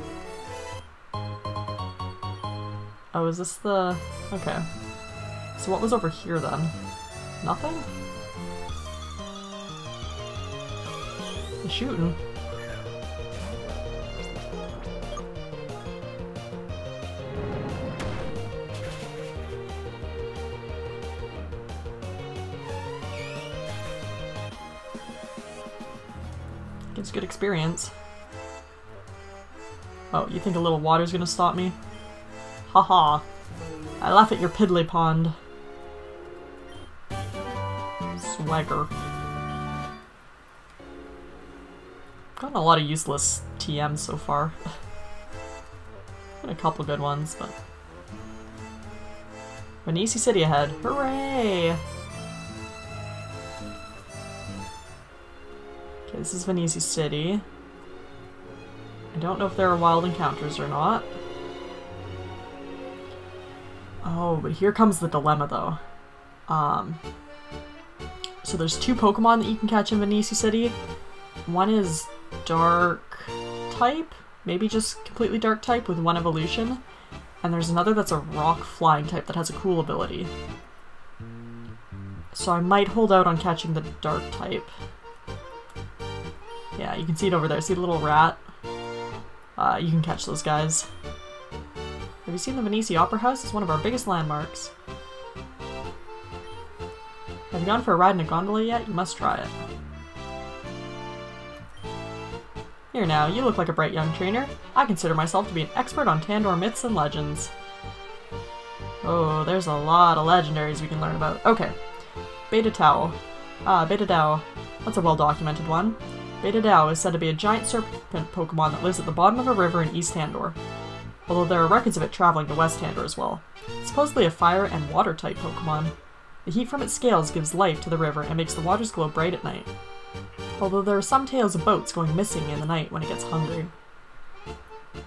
Oh, is this the... Okay. So what was over here then? Nothing? Shooting. Experience. Oh, you think a little water's gonna stop me? Haha. -ha. I laugh at your piddly pond. Swagger. Gotten a lot of useless TMs so far. Got a couple good ones, but... Venesi City ahead. Hooray! This is Venesi City. I don't know if there are wild encounters or not. Oh, but here comes the dilemma though. Um, so there's two Pokemon that you can catch in Venesi City. One is dark type, maybe just completely dark type with one evolution. And there's another that's a rock flying type that has a cool ability. So I might hold out on catching the dark type. Yeah, you can see it over there. See the little rat? Uh, you can catch those guys. Have you seen the Venesi Opera House? It's one of our biggest landmarks. Have you gone for a ride in a gondola yet? You must try it. Here now, you look like a bright young trainer. I consider myself to be an expert on Tandor myths and legends. Oh, there's a lot of legendaries we can learn about. Okay. Baitatao. Ah, Baitatao. That's a well-documented one. Baitatao is said to be a giant serpent Pokemon that lives at the bottom of a river in East Tandor. Although there are records of it traveling to West Tandor as well. It's supposedly a fire and water type Pokemon. The heat from its scales gives life to the river and makes the waters glow bright at night although there are some tales of boats going missing in the night when it gets hungry.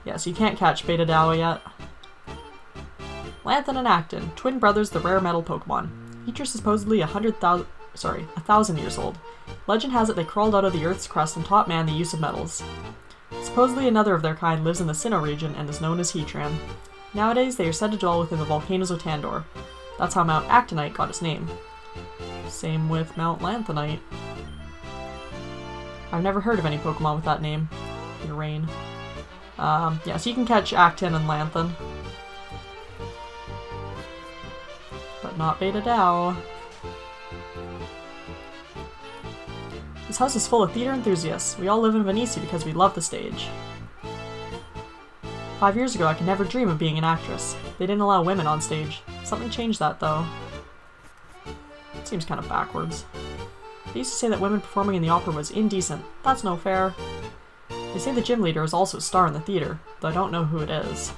Yeah, so you can't catch Baitatao yet. Lanthan and Actan, twin brothers the rare metal Pokemon. Each are supposedly a hundred thousand, sorry, a thousand years old. Legend has it they crawled out of the Earth's crust and taught man the use of metals. Supposedly another of their kind lives in the Sinnoh region and is known as Heatran. Nowadays, they are said to dwell within the volcanoes of Tandor. That's how Mount Actonite got its name. Same with Mount Lanthanite. I've never heard of any Pokemon with that name. Urayne. Um, yeah, so you can catch Actan and Lanthan. But not Baitatao. This house is full of theater enthusiasts. We all live in Venesi because we love the stage. Five years ago, I could never dream of being an actress. They didn't allow women on stage. Something changed that, though. It seems kind of backwards. They used to say that women performing in the opera was indecent. That's no fair. They say the gym leader is also a star in the theater, though I don't know who it is.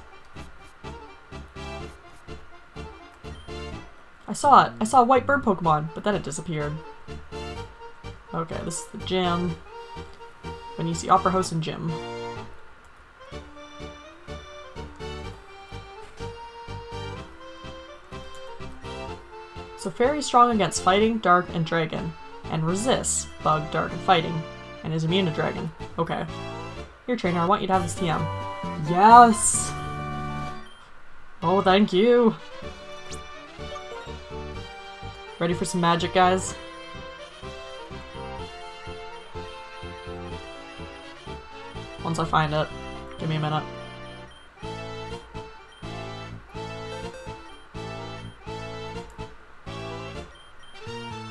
I saw it! I saw a white bird Pokemon, but then it disappeared. Okay, this is the gym. When you see Opera House and Gym. So Fairy strong against Fighting, Dark, and Dragon and resists Bug, Dark, and Fighting, and is immune to Dragon. Okay. Here, trainer, I want you to have this TM. Yes! Oh, thank you! Ready for some magic, guys? Once I find it. Give me a minute.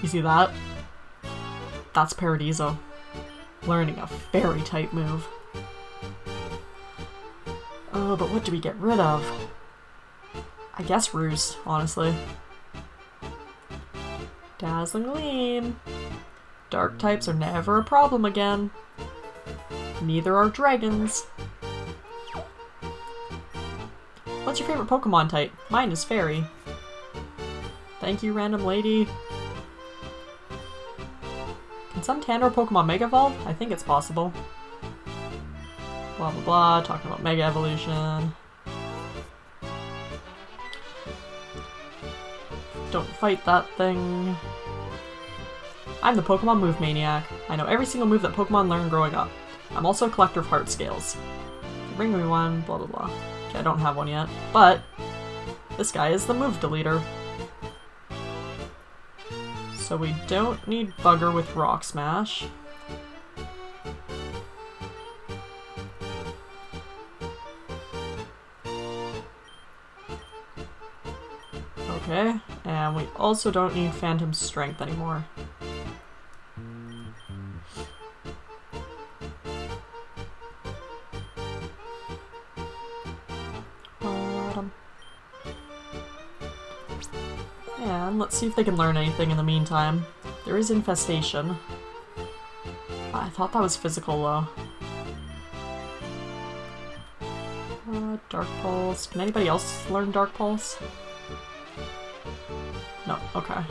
You see that? That's Paradiso. Learning a fairy type move. Oh, but what do we get rid of? I guess Roost, honestly. Dazzling Gleam. Dark types are never a problem again. Neither are dragons. What's your favorite Pokemon type? Mine is Fairy. Thank you, random lady Can some Tandor Pokemon Mega Evolve? I think it's possible. Blah blah blah, talking about Mega Evolution. Don't fight that thing. I'm the Pokemon Move Maniac. I know every single move that Pokemon learned growing up. I'm also a collector of heart scales. Bring me one, blah blah blah. Okay, I don't have one yet, but this guy is the move deleter. So we don't need Bugger with Rock Smash. Okay, and we also don't need Phantom Strength anymore. Let's see if they can learn anything in the meantime. There is Infestation. I thought that was physical though. Uh, Dark Pulse. Can anybody else learn Dark Pulse? No, okay.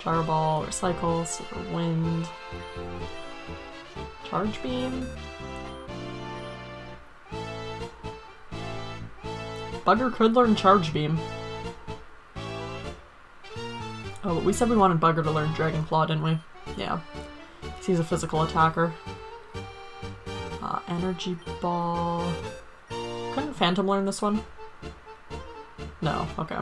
Gyro Ball, Recycle, Silver Wind. Charge Beam? Bugger could learn Charge Beam. Oh, but we said we wanted Bugger to learn Dragon Claw, didn't we? Yeah. He's a physical attacker. Uh, energy Ball... Couldn't Phantom learn this one? No, okay.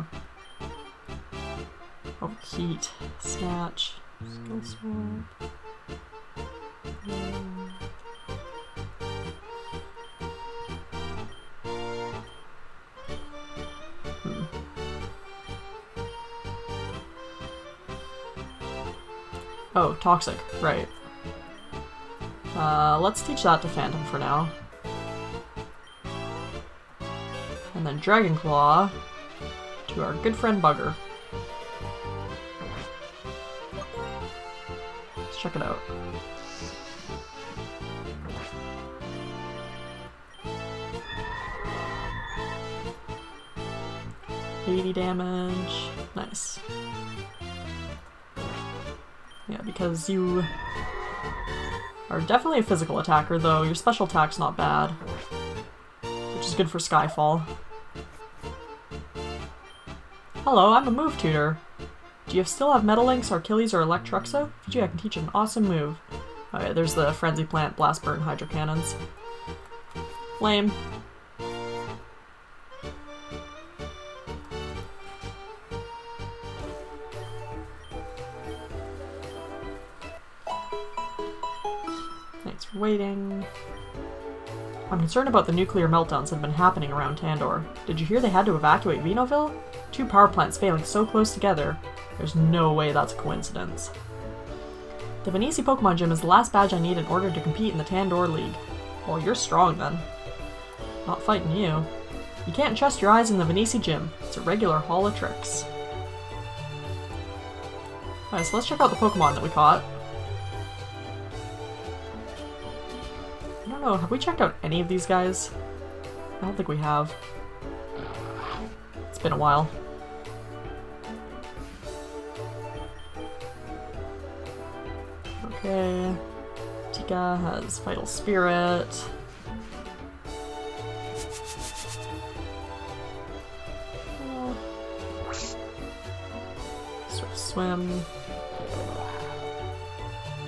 Oh, Heat. Snatch. Skill Swap. Um, Oh, Toxic. Right. Uh, let's teach that to Phantom for now. And then Dragon Claw to our good friend Bugger. Let's check it out. Eighty damage. Nice. Yeah, because you are definitely a physical attacker, though your special attack's not bad. Which is good for Skyfall. Hello, I'm a move tutor. Do you still have Metalynx, Archilles, or Electruxo? Gee, I can teach an awesome move. Oh, okay, there's the Frenzy Plant, Blast Burn, Hydro Cannons. Lame. I'm about the nuclear meltdowns that have been happening around Tandor. Did you hear they had to evacuate Venoville? Two power plants failing so close together. There's no way that's a coincidence. The Venesi Pokemon Gym is the last badge I need in order to compete in the Tandor League. Well, you're strong then. Not fighting you. You can't trust your eyes in the Venesi Gym. It's a regular hall of tricks. Alright, so let's check out the Pokemon that we caught. Know, have we checked out any of these guys? I don't think we have. It's been a while. Okay. Tika has Vital Spirit. Swim.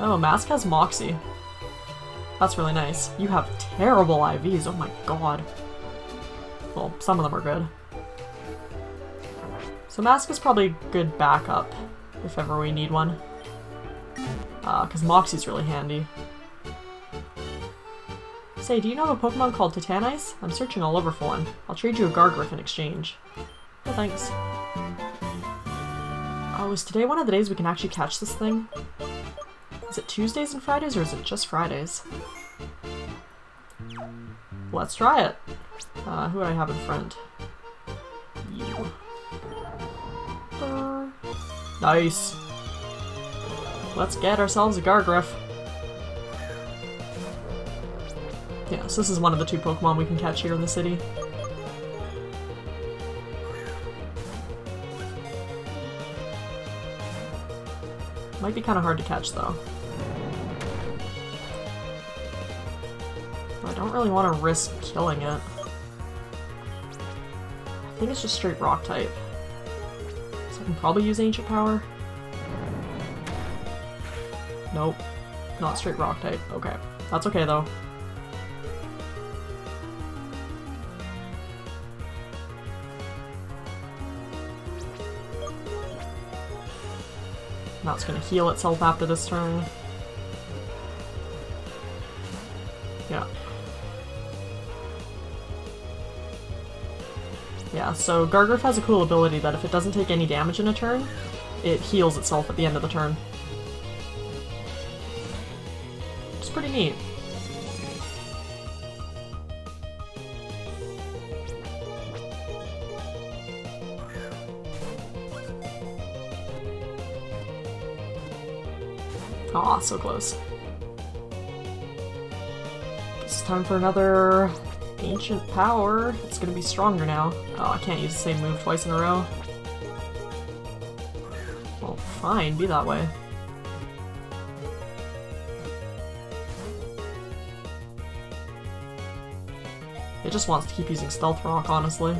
Oh, Mask has Moxie. That's really nice. You have terrible IVs, oh my god. Well, some of them are good. So Mask is probably good backup, if ever we need one. Because uh, Moxie's really handy. Say, do you know of a Pokemon called Titanice? I'm searching all over for one. I'll trade you a Gargryph in exchange. Oh, thanks. Oh, is today one of the days we can actually catch this thing? Is it Tuesdays and Fridays, or is it just Fridays? Let's try it. Uh, who do I have in front? You. Uh, nice. Let's get ourselves a Gargryph. Yeah, so this is one of the two Pokemon we can catch here in the city. Might be kind of hard to catch though. I don't really want to risk killing it. I think it's just straight rock type. So I can probably use Ancient Power. Nope. Not straight rock type. Okay. That's okay though. It's gonna heal itself after this turn. So Gargryph has a cool ability that if it doesn't take any damage in a turn, it heals itself at the end of the turn. It's pretty neat. Aw, so close. It's time for another ancient power. It's gonna be stronger now. Oh, I can't use the same move twice in a row. Well, fine, be that way. It just wants to keep using Stealth Rock, honestly.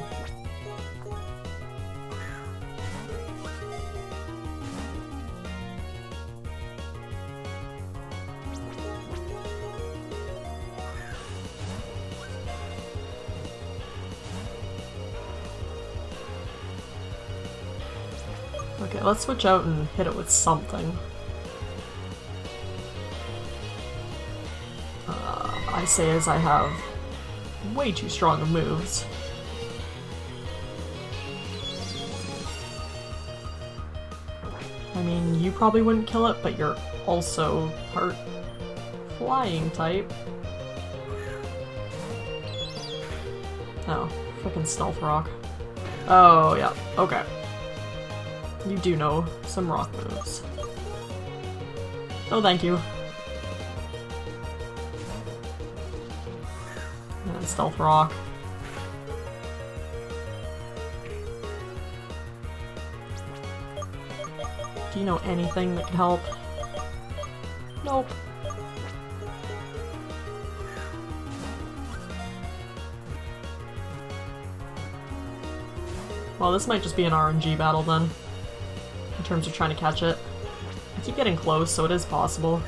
Let's switch out and hit it with something. Uh, I say as I have way too strong of moves. I mean, you probably wouldn't kill it, but you're also part flying type. Oh, freaking stealth rock. Oh, yeah, okay. You do know some rock moves. Oh, thank you. And stealth rock. Do you know anything that could help? Nope. Well, this might just be an RNG battle then, terms of trying to catch it. I keep getting close, so it is possible.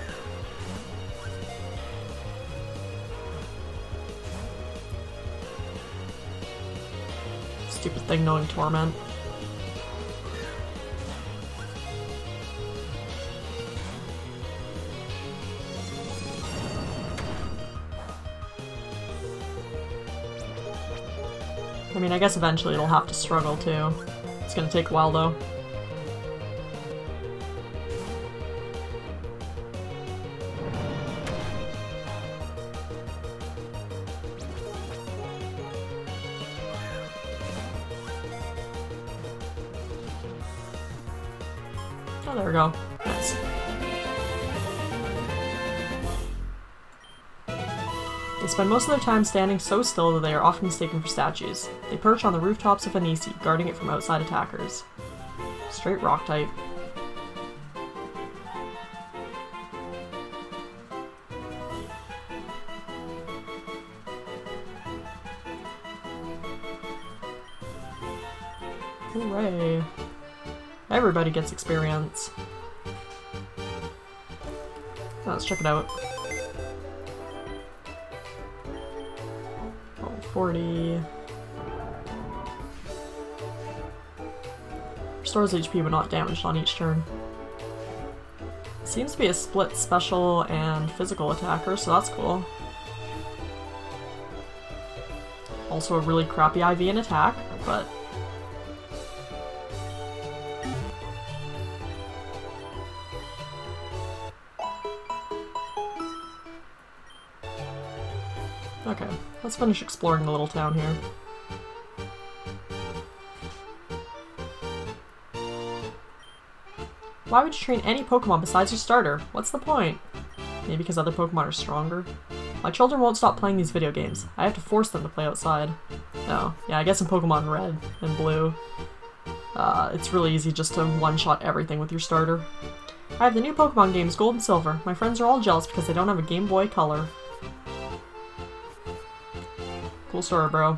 Stupid thing knowing Torment. I mean, I guess eventually it'll have to struggle too. It's gonna take a while though. Spend most of their time standing so still that they are often mistaken for statues. They perch on the rooftops of Anisi, guarding it from outside attackers. Straight rock type. Hooray. Everybody gets experience. Let's check it out. 40. Restores HP but not damaged on each turn. Seems to be a split special and physical attacker, so that's cool. Also a really crappy IV in attack, but finish exploring the little town here. Why would you train any Pokemon besides your starter? What's the point? Maybe because other Pokemon are stronger? My children won't stop playing these video games. I have to force them to play outside. Oh, yeah, I guess in Pokemon Red and Blue, uh, it's really easy just to one-shot everything with your starter. I have the new Pokemon games Gold and Silver. My friends are all jealous because they don't have a Game Boy Color. Cool story, bro.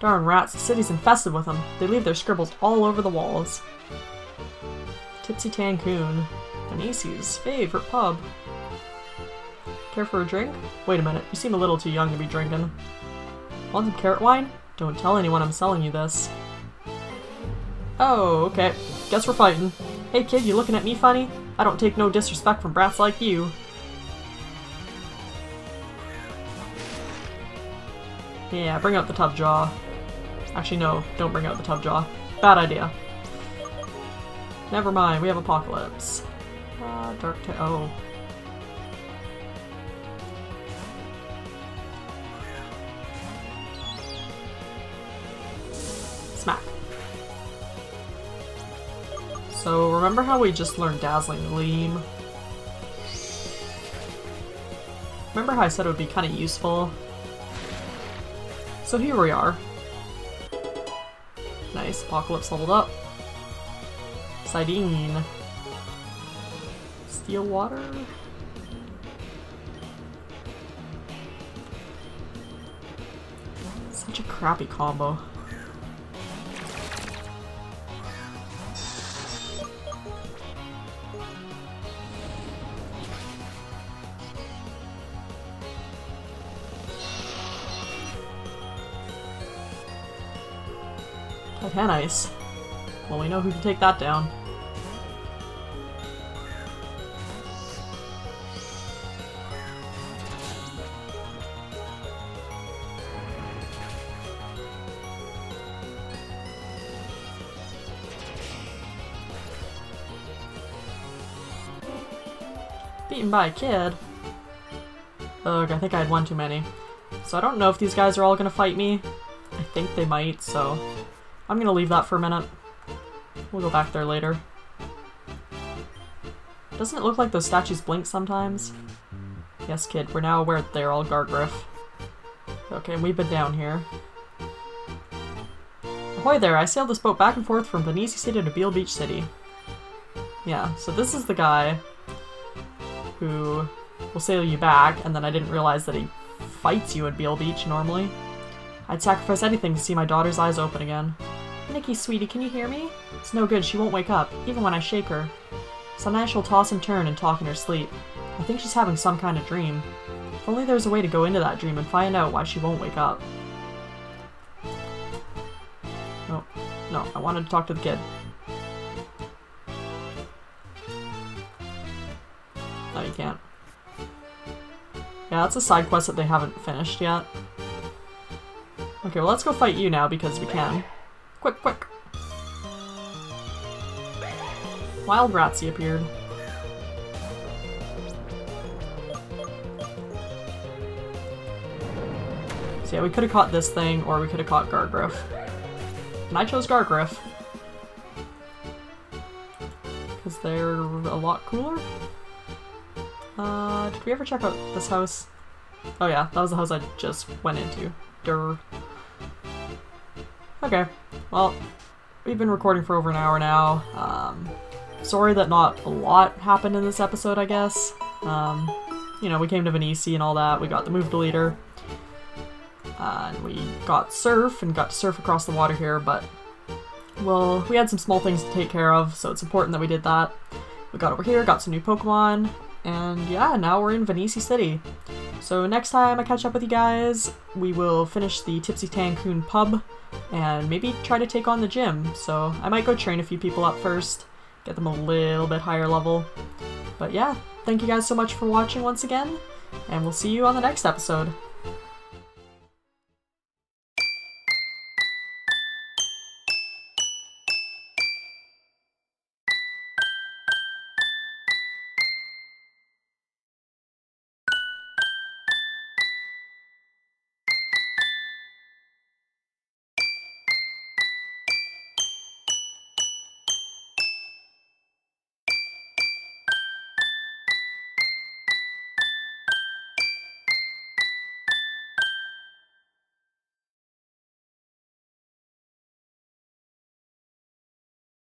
Darn rats, the city's infested with them. They leave their scribbles all over the walls. Tipsy Tancoon. Venesi's favorite pub. Care for a drink? Wait a minute, you seem a little too young to be drinking. Want some carrot wine? Don't tell anyone I'm selling you this. Oh, okay. Guess we're fighting. Hey kid, you looking at me funny? I don't take no disrespect from brats like you. Yeah, bring out the Tubjaw. Actually, no, don't bring out the Tubjaw. Bad idea. Never mind, we have Apocalypse. Uh, Dark Oh. Smack. So, remember how we just learned Dazzling Gleam? Remember how I said it would be kind of useful? So here we are. Nice, Apocalypse leveled up. Sidine. Steel water? Such a crappy combo. Titanice. Well, we know who can take that down. Beaten by a kid? Ugh, I think I had one too many. So I don't know if these guys are all gonna fight me. I think they might, so I'm gonna leave that for a minute. We'll go back there later. Doesn't it look like those statues blink sometimes? Yes, kid, we're now aware that they're all Gargryph. Okay, we've been down here. Ahoy there, I sailed this boat back and forth from Venesi City to Beale Beach City. Yeah, so this is the guy who will sail you back, and then I didn't realize that he fights you at Beale Beach normally. I'd sacrifice anything to see my daughter's eyes open again. Nikki, sweetie, can you hear me? It's no good, she won't wake up, even when I shake her. Sometimes she'll toss and turn and talk in her sleep. I think she's having some kind of dream. If only there was a way to go into that dream and find out why she won't wake up. No, no, I wanted to talk to the kid. No, you can't. Yeah, that's a side quest that they haven't finished yet. Okay, well let's go fight you now because we can. Quick, quick! Wild Ratsy appeared. So yeah, we could have caught this thing, or we could have caught Gargryph. And I chose Gargryph. Because they're a lot cooler. Uh, did we ever check out this house? Oh yeah, that was the house I just went into. Durr. Okay, well, we've been recording for over an hour now. Um, sorry that not a lot happened in this episode, I guess. Um, you know, we came to Venesi and all that, we got the move deleter, uh, and we got surf and got to surf across the water here, but, well, we had some small things to take care of, so it's important that we did that. We got over here, got some new Pokemon, and yeah, now we're in Venesi City. So next time I catch up with you guys, we will finish the Tipsy Tancoon pub and maybe try to take on the gym. So I might go train a few people up first, get them a little bit higher level. But yeah, thank you guys so much for watching once again, and we'll see you on the next episode.